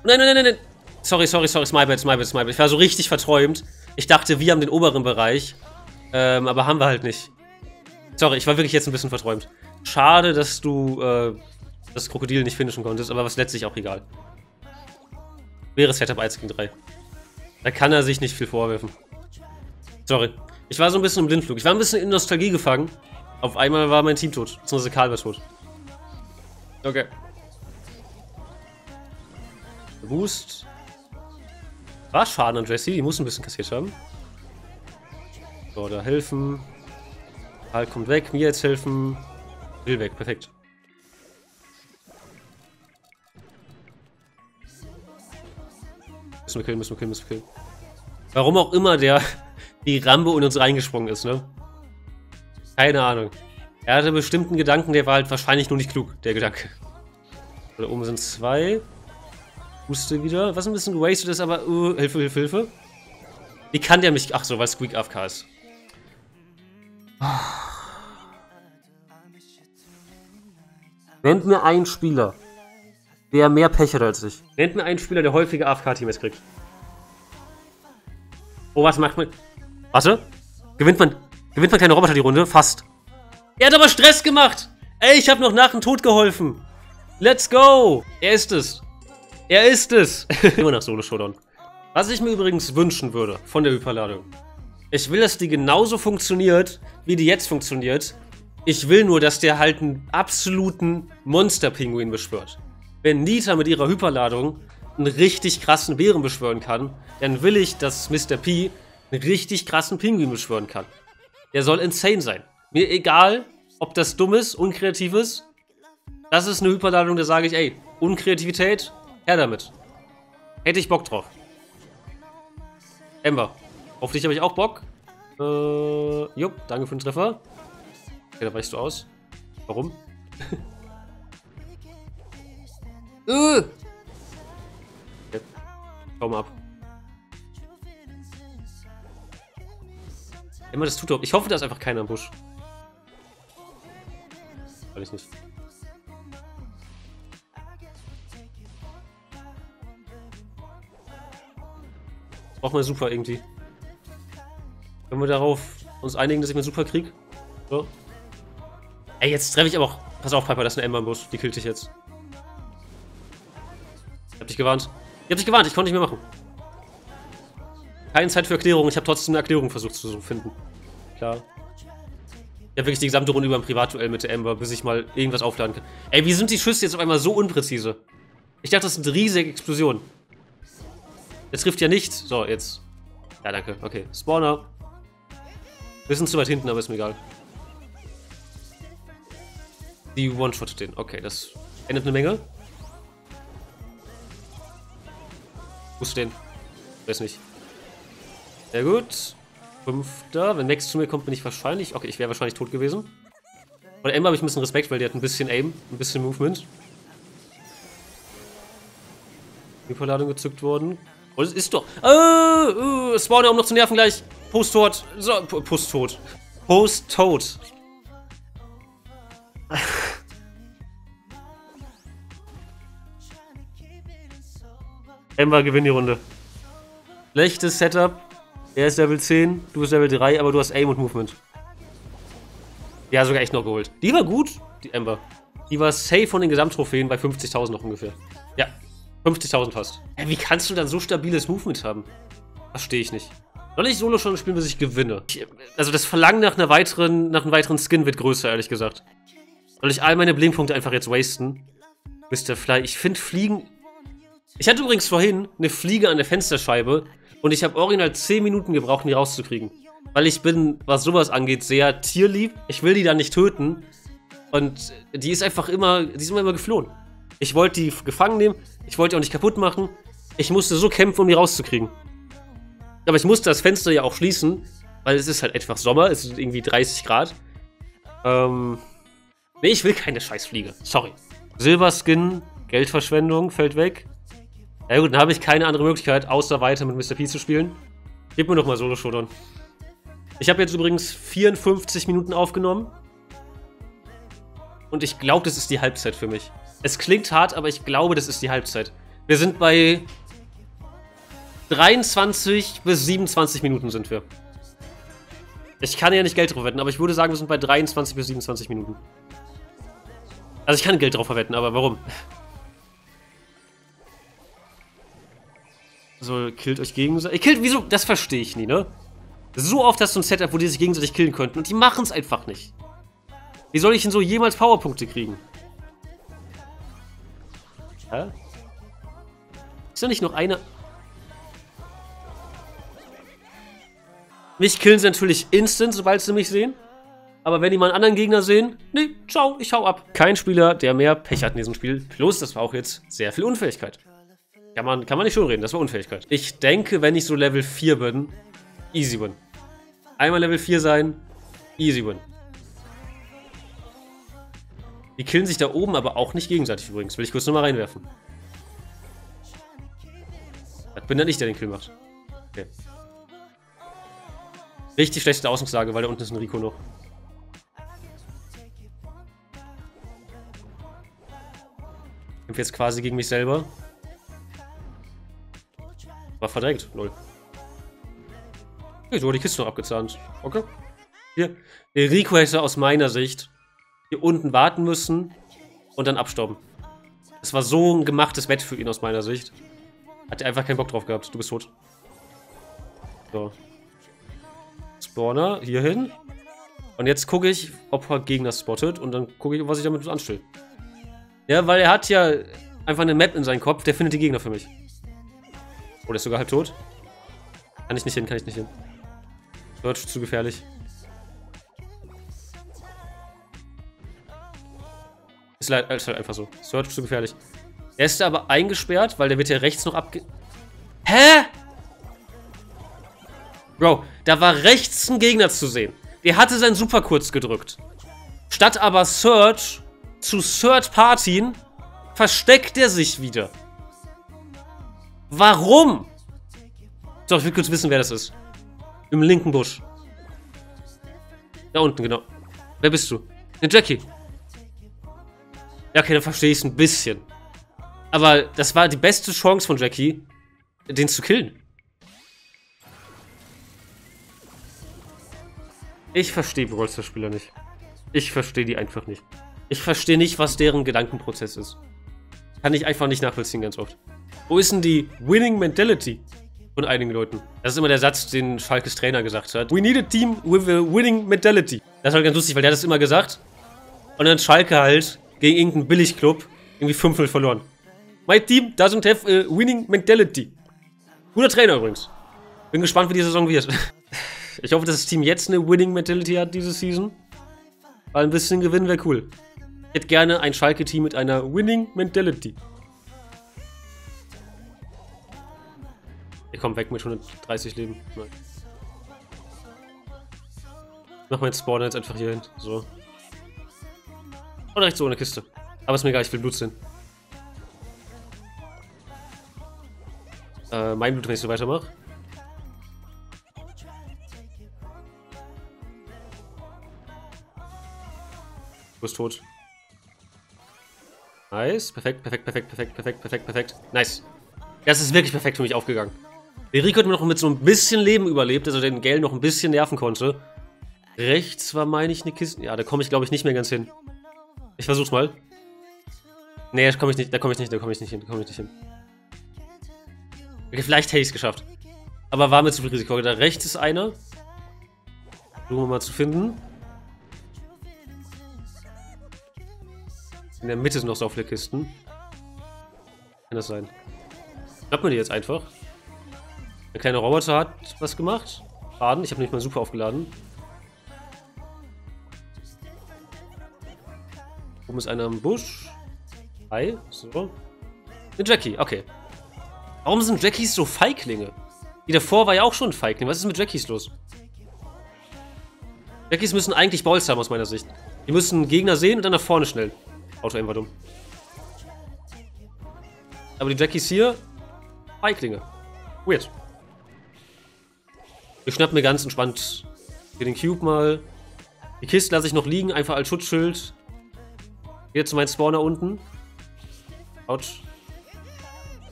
Nein, nein, nein, nein. Sorry, sorry, sorry, it's my bad, it's my bad, it's my bad. Ich war so richtig verträumt. Ich dachte, wir haben den oberen Bereich. Ähm, aber haben wir halt nicht. Sorry, ich war wirklich jetzt ein bisschen verträumt. Schade, dass du äh, das Krokodil nicht finishen konntest, aber was letztlich auch egal. Wäre Setup 1 gegen 3. Da kann er sich nicht viel vorwerfen. Sorry. Ich war so ein bisschen im Blindflug. Ich war ein bisschen in Nostalgie gefangen. Auf einmal war mein Team tot. Beziehungsweise Karl war tot. Okay. Boost. War Schaden an Jesse. Die muss ein bisschen kassiert haben. So, da helfen. Karl kommt weg. Mir jetzt helfen. Will weg. Perfekt. Müssen wir killen, müssen wir killen, müssen wir killen. Warum auch immer der die Rambo in uns reingesprungen ist, ne? Keine Ahnung. Er hatte bestimmten Gedanken, der war halt wahrscheinlich nur nicht klug, der Gedanke. Da oben sind zwei. Puste wieder. Was ein bisschen gewastet ist, aber... Uh, Hilfe, Hilfe, Hilfe. Wie kann der mich... Ach so, weil Squeak AFK ist. Nennt mir einen Spieler, der mehr Pech hat als ich. Nennt mir einen Spieler, der häufige AFK-Teams kriegt. Oh, was macht man? Warte. Gewinnt man, gewinnt man keine Roboter die Runde? Fast. Er hat aber Stress gemacht. Ey, ich habe noch nach dem Tod geholfen. Let's go. Er ist es. Er ist es. Immer nach Solo Showdown. Was ich mir übrigens wünschen würde von der Hyperladung. Ich will, dass die genauso funktioniert, wie die jetzt funktioniert. Ich will nur, dass der halt einen absoluten Monster-Pinguin beschwört. Wenn Nita mit ihrer Hyperladung einen richtig krassen Bären beschwören kann, dann will ich, dass Mr. P einen richtig krassen Pinguin beschwören kann. Der soll insane sein. Mir egal, ob das dumm ist, unkreativ ist. Das ist eine Hyperladung, da sage ich, ey, Unkreativität, her damit. Hätte ich Bock drauf. Ember, auf dich habe ich auch Bock. Äh, jupp, danke für den Treffer. Okay, da weichst du aus. Warum? äh! Okay. Mal ab. Immer das tut doch. Ich hoffe, da ist einfach keiner im Busch. Weiß ich nicht. Brauchen wir super irgendwie. Können wir darauf uns einigen, dass ich mir super krieg? So. Ey, jetzt treffe ich aber auch. Pass auf, Piper, das ist eine Ember im Busch. Die killt dich jetzt. Ich hab dich gewarnt. Ich hab dich gewarnt, ich konnte nicht mehr machen. Keine Zeit für Erklärung. Ich habe trotzdem eine Erklärung versucht zu finden. Klar. Ich habe wirklich die gesamte Runde über ein Privatduell mit der Ember, bis ich mal irgendwas aufladen kann. Ey, wie sind die Schüsse jetzt auf einmal so unpräzise? Ich dachte, das sind riesige Explosionen. Der trifft ja nicht. So, jetzt. Ja, danke. Okay. Spawner. Bisschen zu weit hinten, aber ist mir egal. Die One-Shot den. Okay, das ändert eine Menge. Wo ist den? Weiß nicht. Sehr gut. Fünfter. Wenn Max zu mir kommt, bin ich wahrscheinlich... Okay, ich wäre wahrscheinlich tot gewesen. Von Ember habe ich ein bisschen Respekt, weil die hat ein bisschen Aim, ein bisschen Movement. Hyperladung gezückt worden. Oh, das ist doch. Äh, äh, Spawner, um noch zu nerven gleich. Post-tot. So, Post-tot. Post-tot. Ember gewinnt die Runde. Schlechtes Setup. Er ist Level 10, du bist Level 3, aber du hast Aim und Movement. Ja, sogar echt noch geholt. Die war gut, die Ember. Die war safe von den Gesamttrophäen bei 50.000 noch ungefähr. Ja, 50.000 fast. Ja, wie kannst du dann so stabiles Movement haben? Verstehe ich nicht. Soll ich Solo schon spielen, bis ich gewinne? Ich, also das Verlangen nach, einer weiteren, nach einem weiteren Skin wird größer, ehrlich gesagt. Soll ich all meine Blinkpunkte einfach jetzt wasten? Mr. Fly, ich finde Fliegen... Ich hatte übrigens vorhin eine Fliege an der Fensterscheibe und ich habe original 10 Minuten gebraucht, um die rauszukriegen. Weil ich bin, was sowas angeht, sehr tierlieb. Ich will die da nicht töten. Und die ist einfach immer, die ist immer, immer geflohen. Ich wollte die gefangen nehmen. Ich wollte die auch nicht kaputt machen. Ich musste so kämpfen, um die rauszukriegen. Aber ich musste das Fenster ja auch schließen, weil es ist halt einfach Sommer. Es sind irgendwie 30 Grad. Ähm. Nee, ich will keine Scheißfliege. Sorry. Silberskin, Geldverschwendung, fällt weg. Ja gut, dann habe ich keine andere Möglichkeit, außer weiter mit Mr. P zu spielen. Gib mir noch mal Solo Showdown. Ich habe jetzt übrigens 54 Minuten aufgenommen. Und ich glaube, das ist die Halbzeit für mich. Es klingt hart, aber ich glaube, das ist die Halbzeit. Wir sind bei 23 bis 27 Minuten sind wir. Ich kann ja nicht Geld drauf wetten, aber ich würde sagen, wir sind bei 23 bis 27 Minuten. Also ich kann Geld drauf verwetten, aber warum? So, killt euch gegenseitig. Killt, wieso? Das verstehe ich nie, ne? So oft hast du ein Setup, wo die sich gegenseitig killen könnten und die machen es einfach nicht. Wie soll ich denn so jemals Powerpunkte kriegen? Hä? Ist da nicht noch einer... Mich killen sie natürlich instant, sobald sie mich sehen. Aber wenn die mal einen anderen Gegner sehen, nee, ciao, ich hau ab. Kein Spieler, der mehr Pech hat in diesem Spiel. Plus, das war auch jetzt sehr viel Unfähigkeit. Kann man, kann man nicht schon reden, das war Unfähigkeit. Ich denke, wenn ich so Level 4 bin, easy win. Einmal Level 4 sein, easy win. Die killen sich da oben aber auch nicht gegenseitig übrigens. Will ich kurz nochmal reinwerfen. Das bin dann ich, der den Kill macht. Okay. Richtig schlechte Ausgangslage, weil da unten ist ein Rico noch. Kämpfe jetzt quasi gegen mich selber. War verdrängt. Null. So wurde die Kiste noch abgezahnt. Okay. Hier. Der Rico hätte aus meiner Sicht hier unten warten müssen und dann abstauben. Es war so ein gemachtes Wett für ihn aus meiner Sicht. Hat er einfach keinen Bock drauf gehabt. Du bist tot. So. Spawner hier hin. Und jetzt gucke ich, ob er Gegner spottet und dann gucke ich, was ich damit anstelle. Ja, weil er hat ja einfach eine Map in seinem Kopf, der findet die Gegner für mich. Oh, der ist sogar halb tot. Kann ich nicht hin, kann ich nicht hin. Search zu gefährlich. Ist, halt, ist halt einfach so. Search zu gefährlich. Er ist aber eingesperrt, weil der wird ja rechts noch abge... Hä? Bro, da war rechts ein Gegner zu sehen. Der hatte sein Super kurz gedrückt. Statt aber Search zu Third Partien versteckt er sich wieder. Warum? So, ich will kurz wissen, wer das ist. Im linken Busch. Da unten, genau. Wer bist du? Eine Jackie. Ja, okay, dann verstehe ich es ein bisschen. Aber das war die beste Chance von Jackie, den zu killen. Ich verstehe Brawl-Spieler nicht. Ich verstehe die einfach nicht. Ich verstehe nicht, was deren Gedankenprozess ist. Kann ich einfach nicht nachvollziehen ganz oft. Wo ist denn die Winning Mentality von einigen Leuten? Das ist immer der Satz, den Schalkes Trainer gesagt hat. We need a team with a winning mentality. Das ist halt ganz lustig, weil der hat das immer gesagt. Und dann Schalke halt gegen irgendeinen Billigclub irgendwie 5-0 verloren. My team doesn't have a winning mentality. Guter Trainer übrigens. Bin gespannt, wie die Saison wird. Ich hoffe, dass das Team jetzt eine Winning Mentality hat diese Season. Weil ein bisschen gewinnen wäre cool. Hätte gerne ein Schalke-Team mit einer Winning Mentality. Ich komme weg mit 130 Leben. Nein. Ich mach meinen Spawner jetzt einfach hier hin. So. Oder rechts ohne Kiste. Aber ist mir egal, ich will Blut sehen. Äh, mein Blut, wenn ich so weitermache. Du bist tot. Nice. Perfekt, perfekt, perfekt, perfekt, perfekt, perfekt, perfekt. Nice. Das ist wirklich perfekt für mich aufgegangen. Der Rico hat mir noch mit so ein bisschen Leben überlebt, dass er den Gale noch ein bisschen nerven konnte. Rechts war, meine ich, eine Kiste. Ja, da komme ich, glaube ich, nicht mehr ganz hin. Ich versuch's mal. Nee, da komme ich nicht, da komme ich nicht, da komme ich nicht hin, da komme ich nicht hin. Okay, vielleicht hätte ich es geschafft. Aber war mir zu viel Risiko. Da rechts ist einer. Versuchen wir mal zu finden. In der Mitte sind noch so viele Kisten. Kann das sein? Schnappen wir die jetzt einfach. Der kleine Roboter hat was gemacht. Baden. Ich habe nicht mal super aufgeladen. Oben ist einer im Busch. Hi. So. Eine Jackie. Okay. Warum sind Jackies so Feiglinge? Die davor war ja auch schon ein Feigling. Was ist mit Jackies los? Jackies müssen eigentlich Balls haben aus meiner Sicht. Die müssen Gegner sehen und dann nach vorne schnell. Auto-Aim war dumm. Aber die Jackies hier, Feiglinge. Weird. Ich schnapp mir ganz entspannt hier den Cube mal. Die Kiste lasse ich noch liegen, einfach als Schutzschild. Hier zu meinem Spawner unten. Autsch.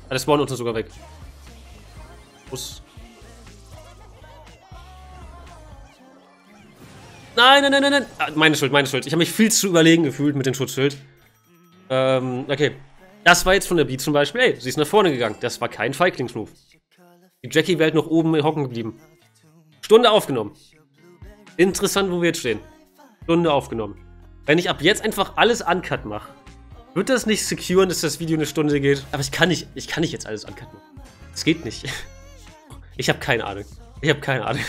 Ah, der Spawn unten sogar weg. Muss. Nein, nein, nein, nein, nein. Ah, meine Schuld, meine Schuld. Ich habe mich viel zu überlegen gefühlt mit dem Schutzschild. Ähm, okay. Das war jetzt von der Beat zum Beispiel. Ey, sie ist nach vorne gegangen. Das war kein Feiglingsmove. Die Jackie wäre halt noch oben hocken geblieben. Stunde aufgenommen. Interessant, wo wir jetzt stehen. Stunde aufgenommen. Wenn ich ab jetzt einfach alles uncut mache, wird das nicht securen, dass das Video eine Stunde geht? Aber ich kann nicht, ich kann nicht jetzt alles uncut machen. Es geht nicht. Ich habe keine Ahnung. Ich habe keine Ahnung.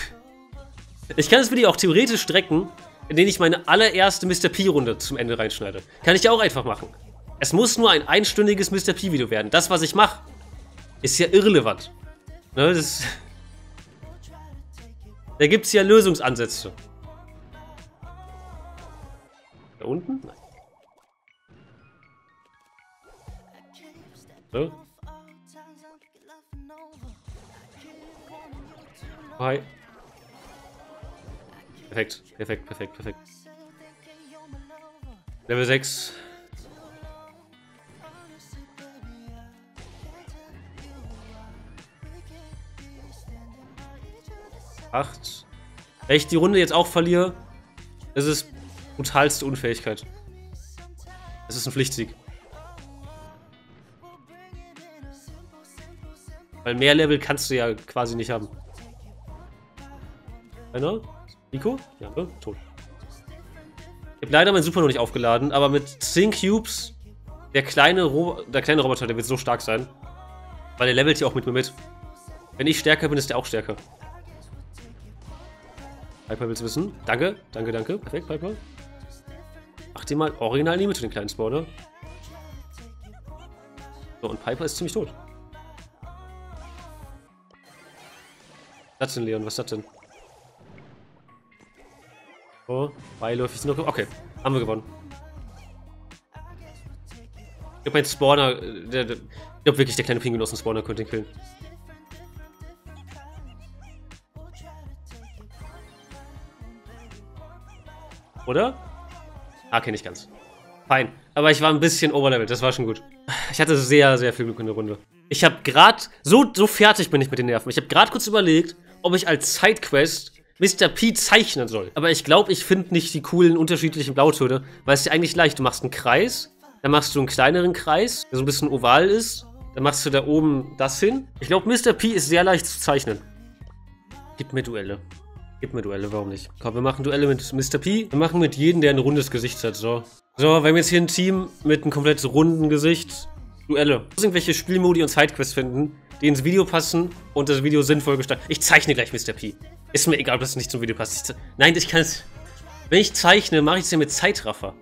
Ich kann das Video auch theoretisch strecken, indem ich meine allererste Mr. P-Runde zum Ende reinschneide. Kann ich ja auch einfach machen. Es muss nur ein einstündiges Mr. P-Video werden. Das, was ich mache, ist ja irrelevant. Ne, das... Da gibt es ja Lösungsansätze. Da unten? Nein. So. Hi. Perfekt, perfekt, perfekt, perfekt. Level 6. Acht. Wenn ich die Runde jetzt auch verliere, das ist brutalste Unfähigkeit. Es ist ein Pflichtsieg. Weil mehr Level kannst du ja quasi nicht haben. Einer? Nico? Ja, ne? Tot. Ich habe leider meinen Super noch nicht aufgeladen, aber mit 10 Cubes, der kleine, Ro der kleine Roboter, der wird so stark sein. Weil der levelt hier auch mit mir mit. Wenn ich stärker bin, ist der auch stärker. Piper will's wissen. Danke, danke, danke. Perfekt, Piper. Mach dir mal original nie mit den kleinen Spawner. So, und Piper ist ziemlich tot. Was ist das denn, Leon? Was ist das denn? So, beiläufig sind noch. Okay, haben wir gewonnen. Ich glaube, mein Spawner. Äh, der, der, ich glaube wirklich, der kleine Pinguin aus dem Spawner könnte ihn killen. Oder? Ah, kenne ich ganz. Fein. Aber ich war ein bisschen overleveled, das war schon gut. Ich hatte sehr, sehr viel Glück in der Runde. Ich habe gerade, so, so fertig bin ich mit den Nerven. Ich habe gerade kurz überlegt, ob ich als Sidequest Mr. P zeichnen soll. Aber ich glaube, ich finde nicht die coolen unterschiedlichen Blautöne, weil es ist ja eigentlich leicht. Du machst einen Kreis, dann machst du einen kleineren Kreis, der so ein bisschen oval ist. Dann machst du da oben das hin. Ich glaube, Mr. P ist sehr leicht zu zeichnen. Gib mir Duelle. Gib mir Duelle, warum nicht? Komm, wir machen Duelle mit Mr. P. Wir machen mit jedem, der ein rundes Gesicht hat. So, so wir haben jetzt hier ein Team mit einem komplett runden Gesicht. Duelle. Muss irgendwelche Spielmodi und Sidequests finden, die ins Video passen und das Video sinnvoll gestalten. Ich zeichne gleich Mr. P. Ist mir egal, ob das nicht zum Video passt. Ich Nein, ich kann es... Wenn ich zeichne, mache ich es ja mit Zeitraffer.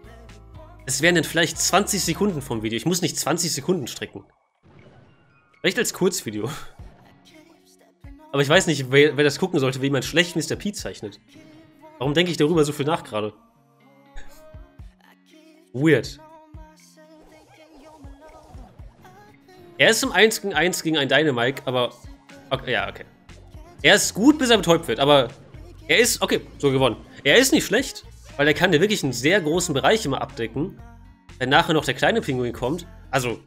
Es wären dann vielleicht 20 Sekunden vom Video. Ich muss nicht 20 Sekunden strecken. Vielleicht als Kurzvideo. Aber ich weiß nicht, wer, wer das gucken sollte, wie jemand schlecht Mr. P zeichnet. Warum denke ich darüber so viel nach gerade? Weird. Er ist im 1 gegen 1 gegen ein Dynamike, aber... Okay, ja, okay. Er ist gut, bis er betäubt wird, aber... Er ist... Okay, so gewonnen. Er ist nicht schlecht, weil er kann dir wirklich einen sehr großen Bereich immer abdecken. Wenn nachher noch der kleine Pinguin kommt. Also,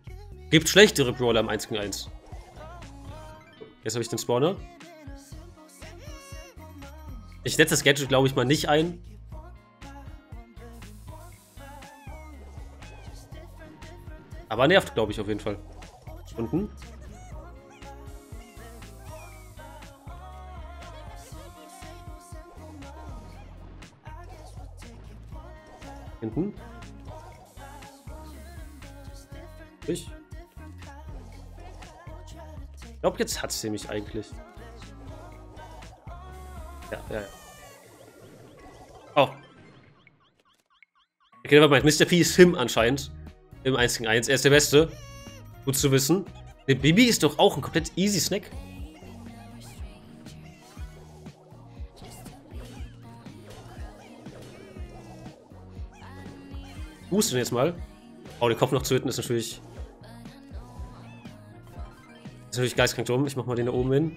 gibt schlechtere Brawler im 1 gegen 1. Jetzt habe ich den Spawner. Ich setze das Gadget, glaube ich, mal nicht ein. Aber nervt, glaube ich, auf jeden Fall. Unten. Hinten. Ich. Ich glaube, jetzt hat sie mich eigentlich. Ja, ja, ja. Oh. Okay, aber mein Mr. P ist Him anscheinend. Im 1 gegen 1. Er ist der Beste. Gut zu wissen. Der Bibi ist doch auch ein komplett easy Snack. Husten jetzt mal. Oh, den Kopf noch zu töten ist natürlich... Ist natürlich geistkrank dumm. Ich mach mal den da oben hin.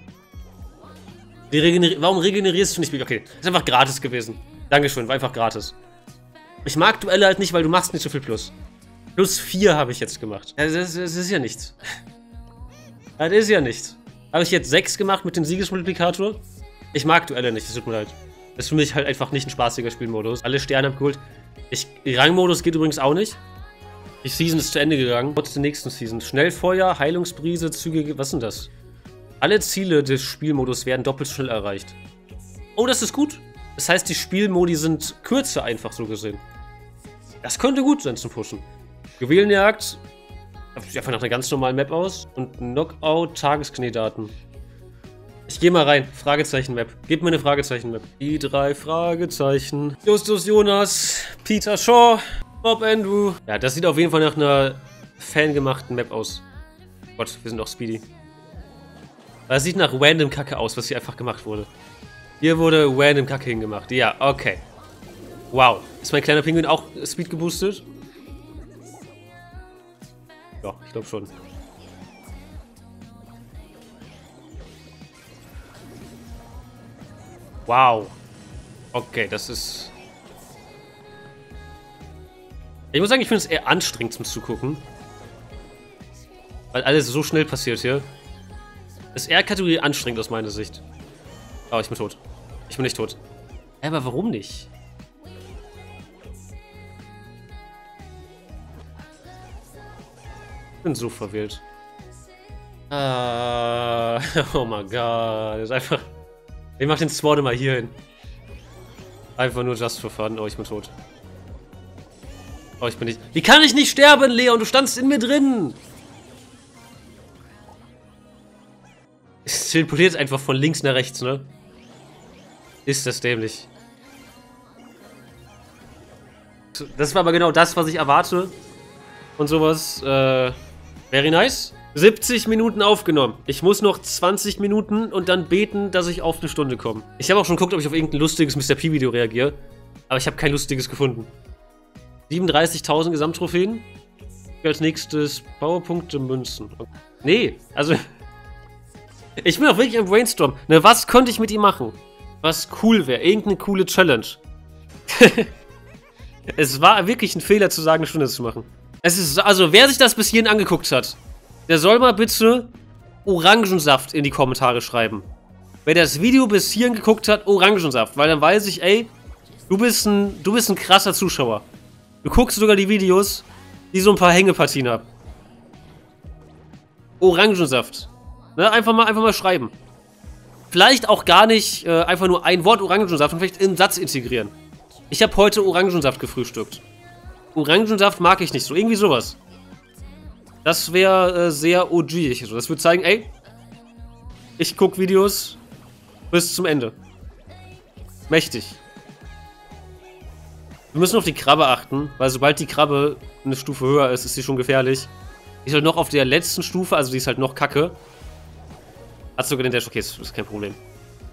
Regeneri Warum regenerierst du nicht? Okay, ist einfach gratis gewesen. Dankeschön, war einfach gratis. Ich mag Duelle halt nicht, weil du machst nicht so viel Plus. Plus 4 habe ich jetzt gemacht. Das, das, das, ist ja nichts. Das ist ja nichts. Habe ich jetzt 6 gemacht mit dem Siegesmultiplikator? Ich mag Duelle nicht, das tut mir leid. Das ist für mich halt einfach nicht ein spaßiger Spielmodus. Alle Sterne abgeholt. Rangmodus geht übrigens auch nicht. Die Season ist zu Ende gegangen. Trotz der nächsten Season. Schnellfeuer, Heilungsbrise, Züge. Was sind das? Alle Ziele des Spielmodus werden doppelt schnell erreicht. Oh, das ist gut. Das heißt, die Spielmodi sind kürzer einfach so gesehen. Das könnte gut sein zum Pushen. Juwelenjagd. Sieht einfach nach einer ganz normalen Map aus. Und Knockout-Tageskandidaten. Ich gehe mal rein. Fragezeichen-Map. Gib mir eine Fragezeichen-Map. Die drei Fragezeichen. Justus Jonas, Peter Shaw, Bob Andrew. Ja, das sieht auf jeden Fall nach einer fangemachten Map aus. Gott, wir sind doch Speedy. Das sieht nach random Kacke aus, was hier einfach gemacht wurde. Hier wurde random Kacke hingemacht. Ja, okay. Wow. Ist mein kleiner Pinguin auch Speed geboostet? Ja, ich glaube schon. Wow. Okay, das ist... Ich muss sagen, ich finde es eher anstrengend zum Zugucken. Weil alles so schnell passiert hier. Ist eher Kategorie anstrengend aus meiner Sicht. Oh, ich bin tot. Ich bin nicht tot. Aber warum nicht? Ich bin so verwirrt. Uh, oh mein Gott. Das ist einfach... Ich mach den Sword immer hier hin. Einfach nur just for fun. Oh, ich bin tot. Oh, ich bin nicht... Wie kann ich nicht sterben, Leon? Du standst in mir drin. Es teleportiert einfach von links nach rechts, ne? Ist das dämlich. Das war aber genau das, was ich erwarte. Und sowas. Äh, very nice. 70 Minuten aufgenommen. Ich muss noch 20 Minuten und dann beten, dass ich auf eine Stunde komme. Ich habe auch schon geguckt, ob ich auf irgendein lustiges Mr. P-Video reagiere. Aber ich habe kein lustiges gefunden. 37.000 Gesamttrophäen. Als nächstes Powerpunkte Münzen. Nee, also... Ich bin auch wirklich im Brainstorm. Ne, was könnte ich mit ihm machen? Was cool wäre. Irgendeine coole Challenge. es war wirklich ein Fehler zu sagen, eine Stunde zu machen. Es ist, also, wer sich das bis hierhin angeguckt hat, der soll mal bitte Orangensaft in die Kommentare schreiben. Wer das Video bis hierhin geguckt hat, Orangensaft. Weil dann weiß ich, ey, du bist ein, du bist ein krasser Zuschauer. Du guckst sogar die Videos, die so ein paar Hängepartien haben. Orangensaft. Ne, einfach mal, einfach mal schreiben. Vielleicht auch gar nicht äh, einfach nur ein Wort Orangensaft und vielleicht in einen Satz integrieren. Ich habe heute Orangensaft gefrühstückt. Orangensaft mag ich nicht so. Irgendwie sowas. Das wäre äh, sehr OG. Also das würde zeigen, ey, ich gucke Videos bis zum Ende. Mächtig. Wir müssen auf die Krabbe achten, weil sobald die Krabbe eine Stufe höher ist, ist sie schon gefährlich. Die ist halt noch auf der letzten Stufe, also die ist halt noch kacke. Hat sogar den Dash, okay, das ist kein Problem.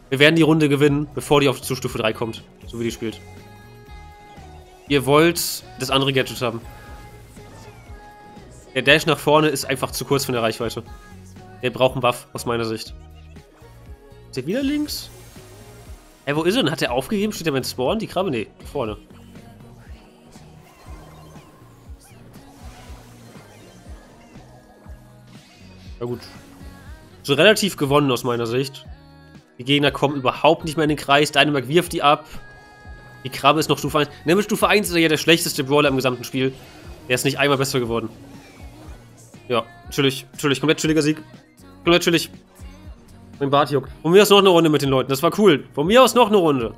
Wir werden die Runde gewinnen, bevor die auf zu Stufe 3 kommt, so wie die spielt. Ihr wollt das andere Gadget haben. Der Dash nach vorne ist einfach zu kurz von der Reichweite. Der braucht einen Buff, aus meiner Sicht. Ist der wieder links? Ey, wo ist er denn? Hat er aufgegeben? Steht er beim Spawn? Die Krabbe? Nee, vorne. Na gut. So relativ gewonnen aus meiner Sicht. Die Gegner kommen überhaupt nicht mehr in den Kreis. Dynamite wirft die ab. Die Krabbe ist noch Stufe 1. Nämlich Stufe 1 ist er ja der schlechteste Brawler im gesamten Spiel. Der ist nicht einmal besser geworden. Ja, natürlich, natürlich, komplett chilliger Sieg. Komplett chillig. Mein Bart juckt. Von mir aus noch eine Runde mit den Leuten, das war cool. Von mir aus noch eine Runde.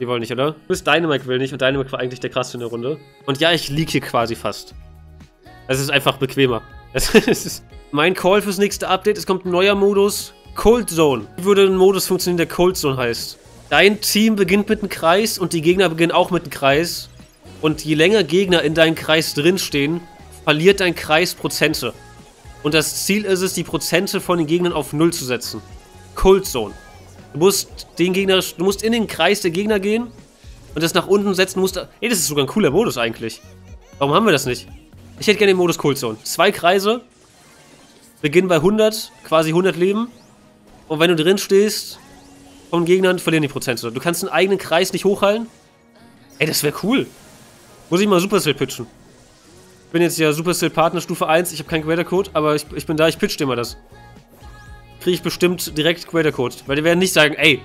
Die wollen nicht, oder? Du bist Dynamite will nicht und Dynamite war eigentlich der krasse in der Runde. Und ja, ich liege hier quasi fast. Es ist einfach bequemer. Es ist mein Call fürs nächste Update. Es kommt ein neuer Modus. Cold Zone. Wie würde ein Modus funktionieren, der Cold Zone heißt? Dein Team beginnt mit einem Kreis und die Gegner beginnen auch mit einem Kreis. Und je länger Gegner in deinem Kreis drinstehen, verliert dein Kreis Prozente. Und das Ziel ist es, die Prozente von den Gegnern auf Null zu setzen. Cold Zone. Du musst den Gegner, du musst in den Kreis der Gegner gehen und das nach unten setzen. Musst, ey, das ist sogar ein cooler Modus eigentlich. Warum haben wir das nicht? Ich hätte gerne den Modus Cold Zone. Zwei Kreise, beginnen bei 100, quasi 100 Leben. Und wenn du drin stehst, von Gegnern verlieren die Prozente. Du kannst einen eigenen Kreis nicht hochhalten. Ey, das wäre cool. Muss ich mal Supercell pitchen. Ich bin jetzt ja Supercell Partner Stufe 1. Ich habe keinen Creator Code, aber ich, ich bin da, ich pitch dir mal das. Kriege ich bestimmt direkt Creator Code. Weil die werden nicht sagen, ey,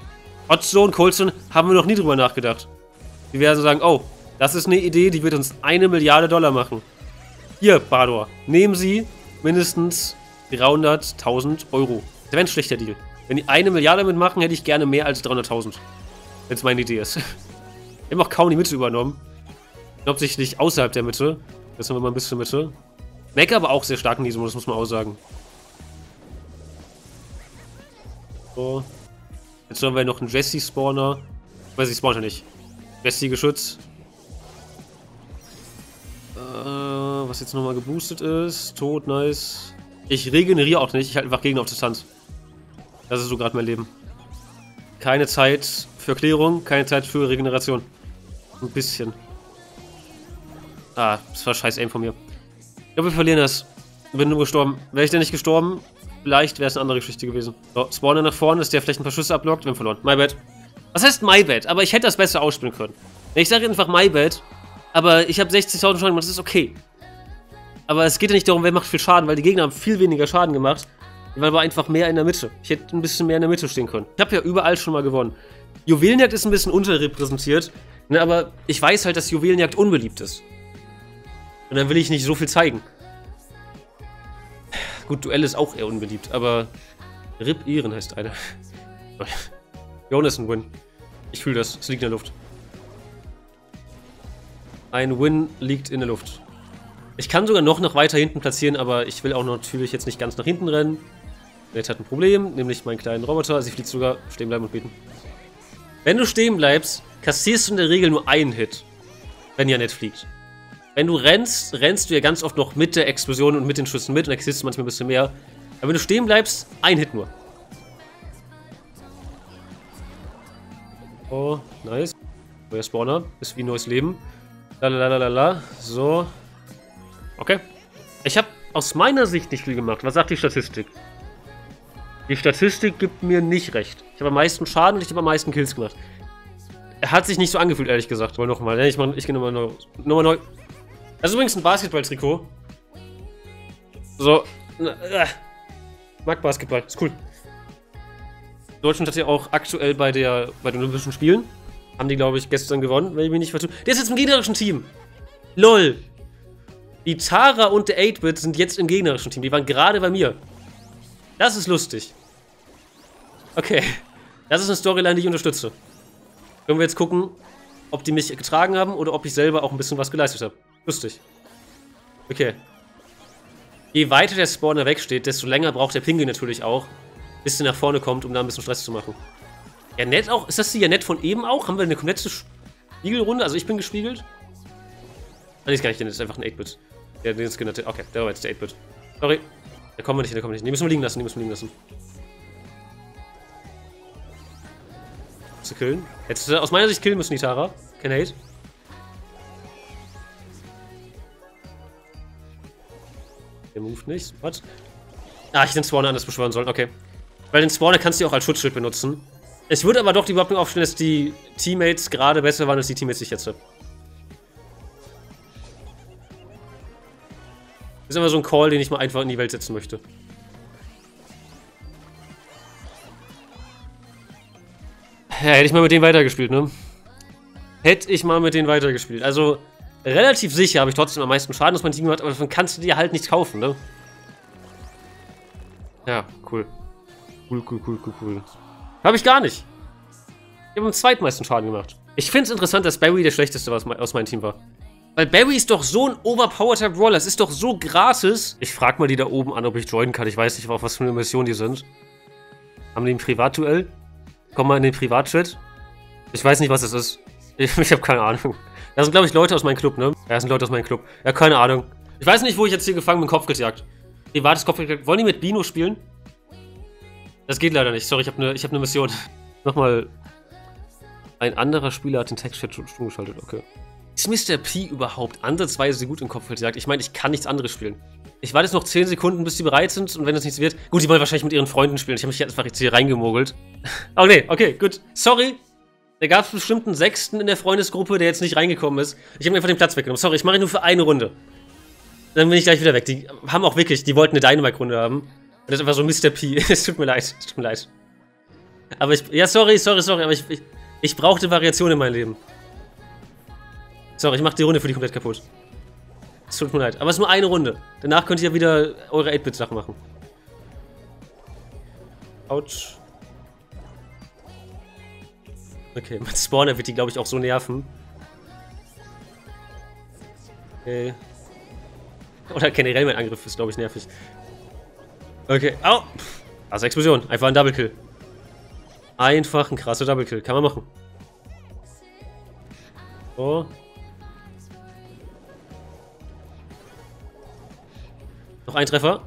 Hotzone, Coldzone, haben wir noch nie drüber nachgedacht. Die werden sagen, oh, das ist eine Idee, die wird uns eine Milliarde Dollar machen. Hier, Bador, nehmen Sie mindestens 300.000 Euro. Das wäre ein schlechter Deal. Wenn die eine Milliarde mitmachen, hätte ich gerne mehr als 300.000. Wenn es meine Idee ist. Wir haben auch kaum die Mitte übernommen. Hauptsächlich außerhalb der Mitte. Jetzt haben wir mal ein bisschen Mitte. Mac aber auch sehr stark in diesem Modus, muss man auch sagen. So. Jetzt haben wir noch einen Jesse-Spawner. Weiß ich, spawnt er nicht. Jesse-Geschütz. Äh, was jetzt nochmal geboostet ist. Tot, nice. Ich regeneriere auch nicht. Ich halte einfach Gegner auf Distanz. Das ist so gerade mein Leben. Keine Zeit für Klärung, keine Zeit für Regeneration. Ein bisschen. Ah, das war scheiß Aim von mir. Ich glaube, wir verlieren das. Bin nur gestorben. Wäre ich denn nicht gestorben, vielleicht wäre es eine andere Geschichte gewesen. So, Spawner nach vorne, dass der vielleicht ein paar Schüsse ablockt. Wir haben verloren. My bad. Was heißt my bad? Aber ich hätte das besser ausspielen können. Ich sage einfach my bad, aber ich habe 60.000 Schaden gemacht, das ist okay. Aber es geht ja nicht darum, wer macht viel Schaden, weil die Gegner haben viel weniger Schaden gemacht. Weil wir einfach mehr in der Mitte. Ich hätte ein bisschen mehr in der Mitte stehen können. Ich habe ja überall schon mal gewonnen. Juwelenjagd ist ein bisschen unterrepräsentiert, ne, aber ich weiß halt, dass Juwelenjagd unbeliebt ist. Und dann will ich nicht so viel zeigen. Gut, Duell ist auch eher unbeliebt, aber Rip Ehren heißt einer. Jonas ein Win. Ich fühle das. Es liegt in der Luft. Ein Win liegt in der Luft. Ich kann sogar noch nach weiter hinten platzieren, aber ich will auch natürlich jetzt nicht ganz nach hinten rennen. Nett hat ein Problem, nämlich meinen kleinen Roboter. Sie fliegt sogar. Stehen bleiben und beten. Wenn du stehen bleibst, kassierst du in der Regel nur einen Hit. Wenn Janet fliegt. Wenn du rennst, rennst du ja ganz oft noch mit der Explosion und mit den Schüssen mit und dann kassierst du manchmal ein bisschen mehr. Aber wenn du stehen bleibst, ein Hit nur. Oh, nice. Neuer Spawner. Ist wie ein neues Leben. Lalalala. So. Okay. Ich habe aus meiner Sicht nicht viel gemacht. Was sagt die Statistik? Die Statistik gibt mir nicht recht. Ich habe am meisten Schaden und ich habe am meisten Kills gemacht. Er hat sich nicht so angefühlt, ehrlich gesagt. Aber nochmal, ich, mach, ich gehe nochmal neu. Nochmal neu. Das ist übrigens ein Basketball-Trikot. So. Äh. Mag Basketball, ist cool. Deutschland hat ja auch aktuell bei, der, bei den Olympischen Spielen, haben die, glaube ich, gestern gewonnen, wenn ich mich nicht vertue. Der ist jetzt im gegnerischen Team. LOL. Die Tara und der 8-Bit sind jetzt im gegnerischen Team. Die waren gerade bei mir. Das ist lustig. Okay. Das ist eine Storyline, die ich unterstütze. Können wir jetzt gucken, ob die mich getragen haben oder ob ich selber auch ein bisschen was geleistet habe. Lustig. Okay. Je weiter der Spawner wegsteht, desto länger braucht der Pinguin natürlich auch, bis er nach vorne kommt, um da ein bisschen Stress zu machen. Ja, nett auch. Ist das die ja nett von eben auch? Haben wir eine komplette Spiegelrunde? Also ich bin gespiegelt? Ah, nee, ist gar nicht, der ist einfach ein 8-Bit. Der, der ist genannt. Okay, der war jetzt der 8-Bit. Sorry. Da kommen wir nicht, da kommen wir nicht. Die müssen wir liegen lassen, die müssen wir liegen lassen. Zu killen. Hättest du aus meiner Sicht killen müssen, die Tara. Can hate. Der moved nicht. Was? Ah, ich den Spawner anders beschwören sollen. Okay. Weil den Spawner kannst du auch als Schutzschild benutzen. Ich würde aber doch die Behauptung aufstellen, dass die Teammates gerade besser waren als die Teammates, die ich jetzt habe. Ist immer so ein Call, den ich mal einfach in die Welt setzen möchte. Ja, hätte ich mal mit denen weitergespielt, ne? Hätte ich mal mit denen weitergespielt. Also, relativ sicher habe ich trotzdem am meisten Schaden aus meinem Team gemacht, aber davon kannst du dir halt nichts kaufen, ne? Ja, cool. Cool, cool, cool, cool, cool. Habe ich gar nicht. Ich habe am zweitmeisten Schaden gemacht. Ich finde es interessant, dass Barry der schlechteste aus meinem Team war. Weil Barry ist doch so ein overpowerter Brawler. Es ist doch so gratis. Ich frage mal die da oben an, ob ich joinen kann. Ich weiß nicht, auf was für eine Mission die sind. Haben die ein Privatduell? Komm mal in den Privatchat. Ich weiß nicht, was das ist. Ich, ich habe keine Ahnung. Da sind, glaube ich, Leute aus meinem Club, ne? Ja, das sind Leute aus meinem Club. Ja, keine Ahnung. Ich weiß nicht, wo ich jetzt hier gefangen bin, Kopfgeldjagd. Privates Kopfgeldjagd. Wollen die mit Bino spielen? Das geht leider nicht. Sorry, ich habe eine hab ne Mission. Nochmal. Ein anderer Spieler hat den Textchat schon geschaltet. Okay. Ist Mr. P überhaupt ansatzweise gut in Kopfgeldjagd? Ich meine, ich kann nichts anderes spielen. Ich warte jetzt noch 10 Sekunden, bis die bereit sind und wenn es nichts wird. Gut, die wollen wahrscheinlich mit ihren Freunden spielen. Ich habe mich jetzt einfach jetzt hier reingemogelt. oh nee, okay, gut. Sorry. Da gab es bestimmt einen Sechsten in der Freundesgruppe, der jetzt nicht reingekommen ist. Ich habe mir einfach den Platz weggenommen. Sorry, ich mache nur für eine Runde. Dann bin ich gleich wieder weg. Die haben auch wirklich, die wollten eine Dynamite-Runde haben. Und das ist einfach so Mr. P. es tut mir leid, es tut mir leid. Aber ich, ja, sorry, sorry, sorry, aber ich, ich, ich brauchte Variation in meinem Leben. Sorry, ich mache die Runde für dich komplett kaputt. Es tut mir leid. Aber es ist nur eine Runde. Danach könnt ihr ja wieder eure 8-Bit-Sachen machen. Autsch. Okay, mein Spawner wird die, glaube ich, auch so nerven. Okay. Oder generell mein Angriff ist, glaube ich, nervig. Okay. Au! Also Explosion. Einfach ein Double Kill. Einfach ein krasser Double Kill. Kann man machen. So. Noch ein Treffer.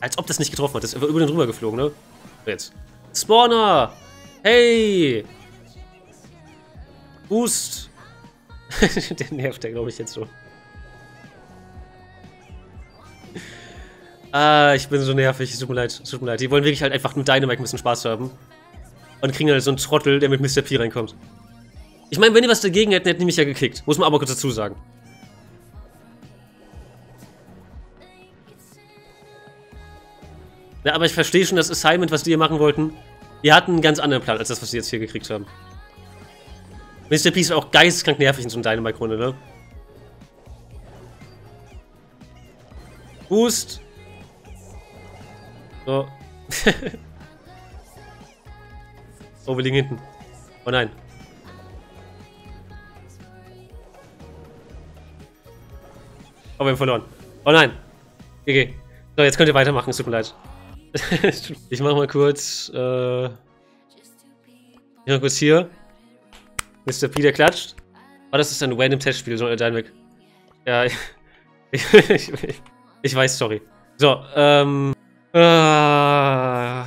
Als ob das nicht getroffen hat. Das ist über den drüber geflogen, ne? Jetzt. Spawner! Hey! Boost! der nervt der, glaube ich, jetzt so. ah, ich bin so nervig. Tut mir leid. Tut mir leid. Die wollen wirklich halt einfach mit Dynamite ein bisschen Spaß haben. Und kriegen halt so einen Trottel, der mit Mr. P reinkommt. Ich meine, wenn die was dagegen hätten, hätten die mich ja gekickt. Muss man aber kurz dazu sagen. Ja, aber ich verstehe schon das Assignment, was die hier machen wollten. Die hatten einen ganz anderen Plan, als das, was sie jetzt hier gekriegt haben. Mr. Peace war auch geisteskrank nervig in so einem Dynamite-Runde, ne? Boost. So. oh, wir liegen hinten. Oh nein. Oh, wir haben verloren. Oh nein. GG. So, jetzt könnt ihr weitermachen, es tut mir leid. ich mach mal kurz, äh... Ich mach kurz hier. Mr. Peter klatscht. Oh, das ist ein random Testspiel, so ein Dynamic. Ja, ich, ich, ich, ich, weiß, sorry. So, ähm... Äh,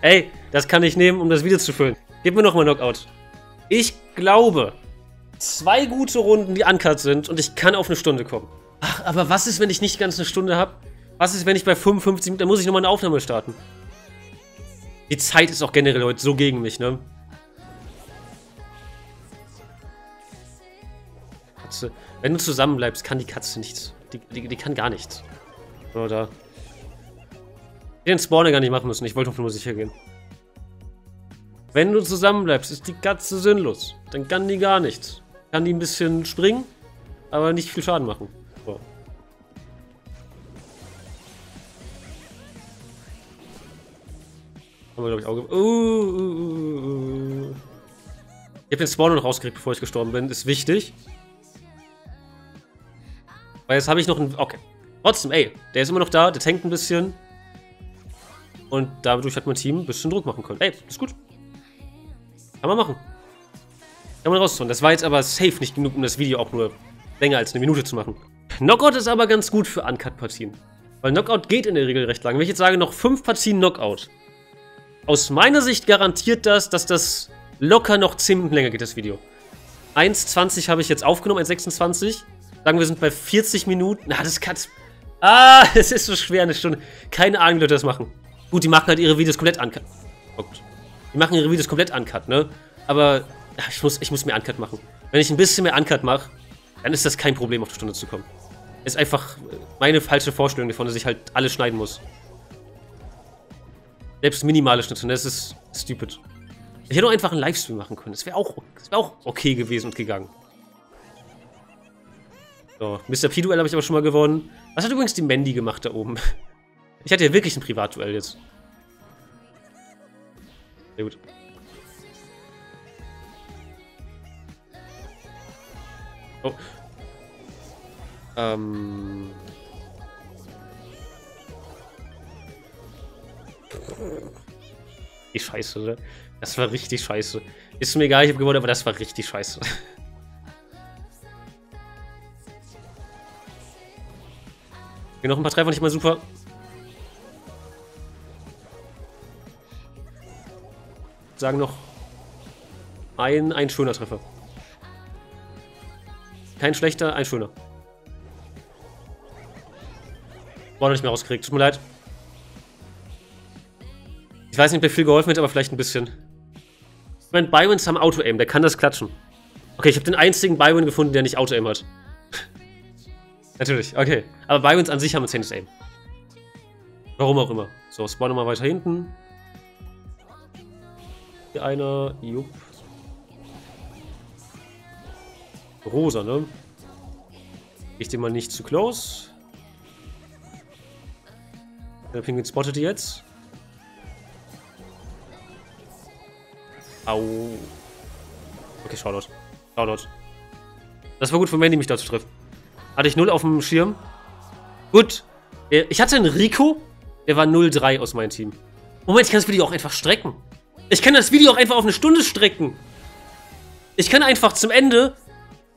ey, das kann ich nehmen, um das Video zu füllen. Gib mir nochmal Knockout. Ich glaube, zwei gute Runden, die uncut sind und ich kann auf eine Stunde kommen. Ach, aber was ist, wenn ich nicht ganz eine Stunde habe? Was ist, wenn ich bei 55 Minuten, dann muss ich nochmal eine Aufnahme starten. Die Zeit ist auch generell heute so gegen mich, ne? Katze. Wenn du zusammenbleibst, kann die Katze nichts. Die, die, die kann gar nichts. Oder? Den Spawner gar nicht machen müssen. Ich wollte auf Nummer sicher gehen. Wenn du zusammenbleibst, ist die Katze sinnlos. Dann kann die gar nichts. Kann die ein bisschen springen, aber nicht viel Schaden machen. Haben wir, glaube ich, Auge. Uh, uh, uh, uh. Ich habe den Spawner noch rausgekriegt, bevor ich gestorben bin. Ist wichtig. Weil jetzt habe ich noch einen... Okay. Trotzdem, ey. Der ist immer noch da. Der tankt ein bisschen. Und dadurch hat mein Team ein bisschen Druck machen können. Ey, ist gut. Kann man machen. Kann man rausholen. Das war jetzt aber safe nicht genug, um das Video auch nur länger als eine Minute zu machen. Knockout ist aber ganz gut für Uncut-Partien. Weil Knockout geht in der Regel recht lang. Wenn ich jetzt sage, noch fünf Partien Knockout. Aus meiner Sicht garantiert das, dass das locker noch 10 Minuten länger geht, das Video. 1,20 habe ich jetzt aufgenommen, 1,26. Sagen wir sind bei 40 Minuten. Na, das kann... Ah, es ist so schwer, eine Stunde. Keine Ahnung, wie Leute das machen. Gut, die machen halt ihre Videos komplett uncut. Oh gut. Die machen ihre Videos komplett uncut, ne? Aber ach, ich, muss, ich muss mehr uncut machen. Wenn ich ein bisschen mehr uncut mache, dann ist das kein Problem, auf die Stunde zu kommen. Ist einfach meine falsche Vorstellung davon, dass ich halt alles schneiden muss. Selbst minimale Schnitte, das ist stupid. Ich hätte auch einfach einen Livestream machen können. Das wäre auch, wär auch okay gewesen und gegangen. So, Mr. P-Duell habe ich aber schon mal gewonnen. Was hat übrigens die Mandy gemacht da oben? Ich hatte ja wirklich ein Privatduell jetzt. Sehr gut. Oh. Ähm. Die Scheiße, ne? Das war richtig scheiße. Ist mir egal, ich habe gewonnen, aber das war richtig scheiße. Hier noch ein paar Treffer nicht mal super. Sagen noch ein, ein schöner Treffer. Kein schlechter, ein schöner. War noch nicht mehr rausgekriegt. Tut mir leid. Ich weiß nicht, ob mir viel geholfen hat, aber vielleicht ein bisschen. Ich meine, Bywins haben Auto-Aim, der kann das klatschen. Okay, ich habe den einzigen Bywin gefunden, der nicht Auto-Aim hat. Natürlich, okay. Aber Bywins an sich haben ein Tennis Aim. Warum auch immer. So, spawn mal weiter hinten. Hier einer. Jupp. Rosa, ne? Ich den mal nicht zu close. Der Pinguin spottet die jetzt. Au. Okay, Shoutout. Shoutout. Das war gut für Mandy, mich da zu treffen. Hatte ich 0 auf dem Schirm. Gut. Äh, ich hatte einen Rico. Der war 0-3 aus meinem Team. Moment, ich kann das Video auch einfach strecken. Ich kann das Video auch einfach auf eine Stunde strecken. Ich kann einfach zum Ende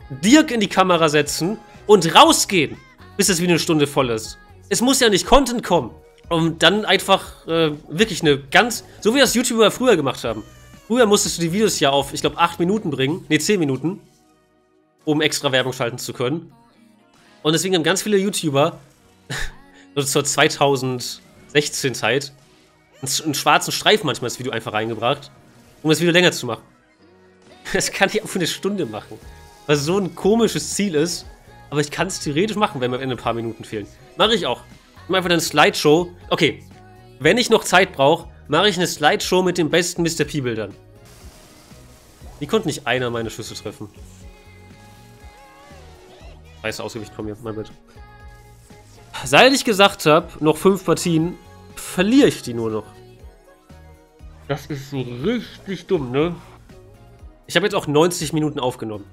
Dirk in die Kamera setzen und rausgehen, bis das Video eine Stunde voll ist. Es muss ja nicht Content kommen. Und dann einfach äh, wirklich eine ganz... So wie das YouTuber früher gemacht haben. Früher musstest du die Videos ja auf, ich glaube, 8 Minuten bringen. Ne, 10 Minuten. Um extra Werbung schalten zu können. Und deswegen haben ganz viele YouTuber zur 2016 Zeit einen schwarzen Streifen manchmal das Video einfach reingebracht, um das Video länger zu machen. Das kann ich auch für eine Stunde machen. Was so ein komisches Ziel ist, aber ich kann es theoretisch machen, wenn mir am Ende ein paar Minuten fehlen. Mache ich auch. Ich mache einfach eine Slideshow. Okay, wenn ich noch Zeit brauche, mache ich eine Slideshow mit den besten Mr. P-Bildern. Wie konnte nicht einer meine Schüsse treffen? Scheiße Ausgewicht von mir, mein Bild. Seit ich gesagt habe, noch fünf Partien, verliere ich die nur noch. Das ist so richtig dumm, ne? Ich habe jetzt auch 90 Minuten aufgenommen.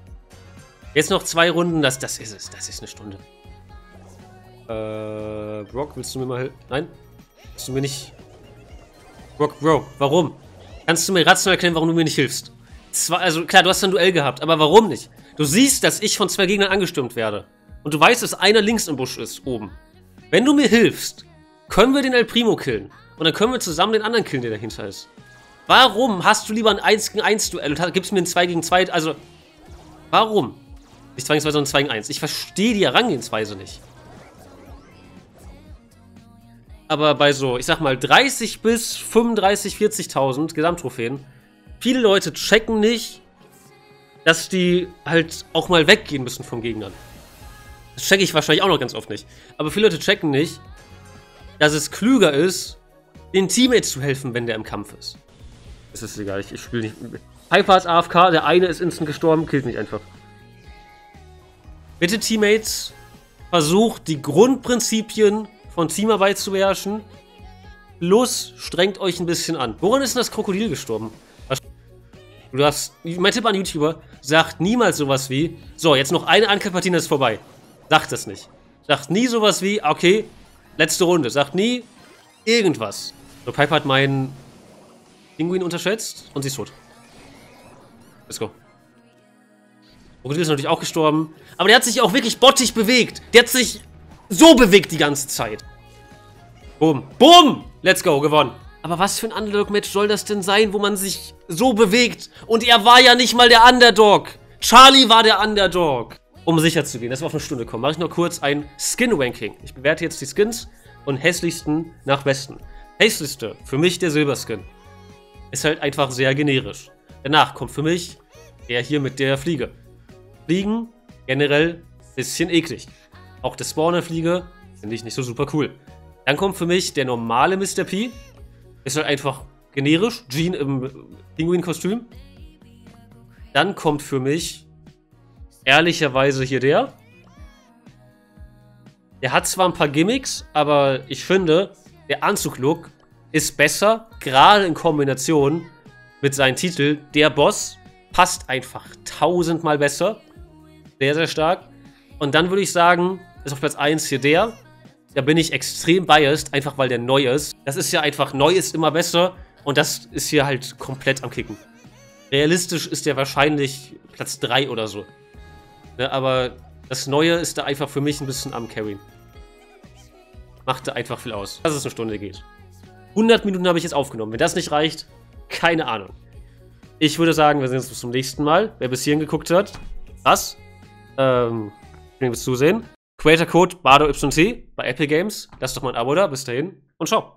Jetzt noch zwei Runden, das, das ist es. Das ist eine Stunde. Äh, Brock, willst du mir mal helfen? Nein? Willst du mir nicht... Brock, Bro, warum? Kannst du mir rational erklären, warum du mir nicht hilfst? Zwar, also klar, du hast ein Duell gehabt, aber warum nicht? Du siehst, dass ich von zwei Gegnern angestürmt werde. Und du weißt, dass einer links im Busch ist, oben. Wenn du mir hilfst, können wir den El Primo killen. Und dann können wir zusammen den anderen killen, der dahinter ist. Warum hast du lieber ein 1 gegen 1 Duell und gibst mir ein 2 gegen 2? Also, warum? Nicht zwangsweise, sondern 2 gegen 1. Ich verstehe die Herangehensweise nicht. Aber bei so, ich sag mal, 30 bis 35, 40.000 Gesamttrophäen, viele Leute checken nicht, dass die halt auch mal weggehen müssen vom Gegner. Das checke ich wahrscheinlich auch noch ganz oft nicht. Aber viele Leute checken nicht, dass es klüger ist, den Teammates zu helfen, wenn der im Kampf ist. Es ist egal, ich, ich spiele nicht. Piper ist AFK, der eine ist instant gestorben, killt mich einfach. Bitte Teammates, versucht die Grundprinzipien von Teamarbeit zu beherrschen. Los, strengt euch ein bisschen an. Woran ist denn das Krokodil gestorben? Du hast, mein Tipp an YouTuber, sagt niemals sowas wie, so, jetzt noch eine Ankerpartie, ist vorbei. Sagt das nicht. Sagt nie sowas wie, okay, letzte Runde. Sagt nie irgendwas. So, Piper hat meinen Pinguin unterschätzt und sie ist tot. Let's go. Krokodil ist natürlich auch gestorben. Aber der hat sich auch wirklich bottig bewegt. Der hat sich so bewegt die ganze Zeit. Boom. Boom! Let's go, gewonnen. Aber was für ein Underdog-Match soll das denn sein, wo man sich so bewegt? Und er war ja nicht mal der Underdog. Charlie war der Underdog. Um sicher zu gehen, dass wir auf eine Stunde kommen, mache ich noch kurz ein Skin-Ranking. Ich bewerte jetzt die Skins von hässlichsten nach besten. Hässlichste, für mich der Silberskin. Ist halt einfach sehr generisch. Danach kommt für mich der hier mit der Fliege. Fliegen generell bisschen eklig. Auch der Spawner-Fliege finde ich nicht so super cool. Dann kommt für mich der normale Mr. P. Ist halt einfach generisch. Jean im Pinguin-Kostüm. Dann kommt für mich ehrlicherweise hier der. Der hat zwar ein paar Gimmicks, aber ich finde, der Anzug-Look ist besser, gerade in Kombination mit seinem Titel. Der Boss passt einfach tausendmal besser. Sehr, sehr stark. Und dann würde ich sagen, ist auf Platz 1 hier der. Da bin ich extrem biased, einfach weil der neu ist. Das ist ja einfach, neu ist immer besser. Und das ist hier halt komplett am Kicken. Realistisch ist der wahrscheinlich Platz 3 oder so. Ne, aber das Neue ist da einfach für mich ein bisschen am Carryen. Machte einfach viel aus. Dass es eine Stunde geht. 100 Minuten habe ich jetzt aufgenommen. Wenn das nicht reicht, keine Ahnung. Ich würde sagen, wir sehen uns bis zum nächsten Mal. Wer bis hierhin geguckt hat, was? Ähm, vielen Dank fürs Zusehen. Creator Code BADOYT bei Apple Games. Lasst doch mal ein Abo da. Bis dahin und ciao.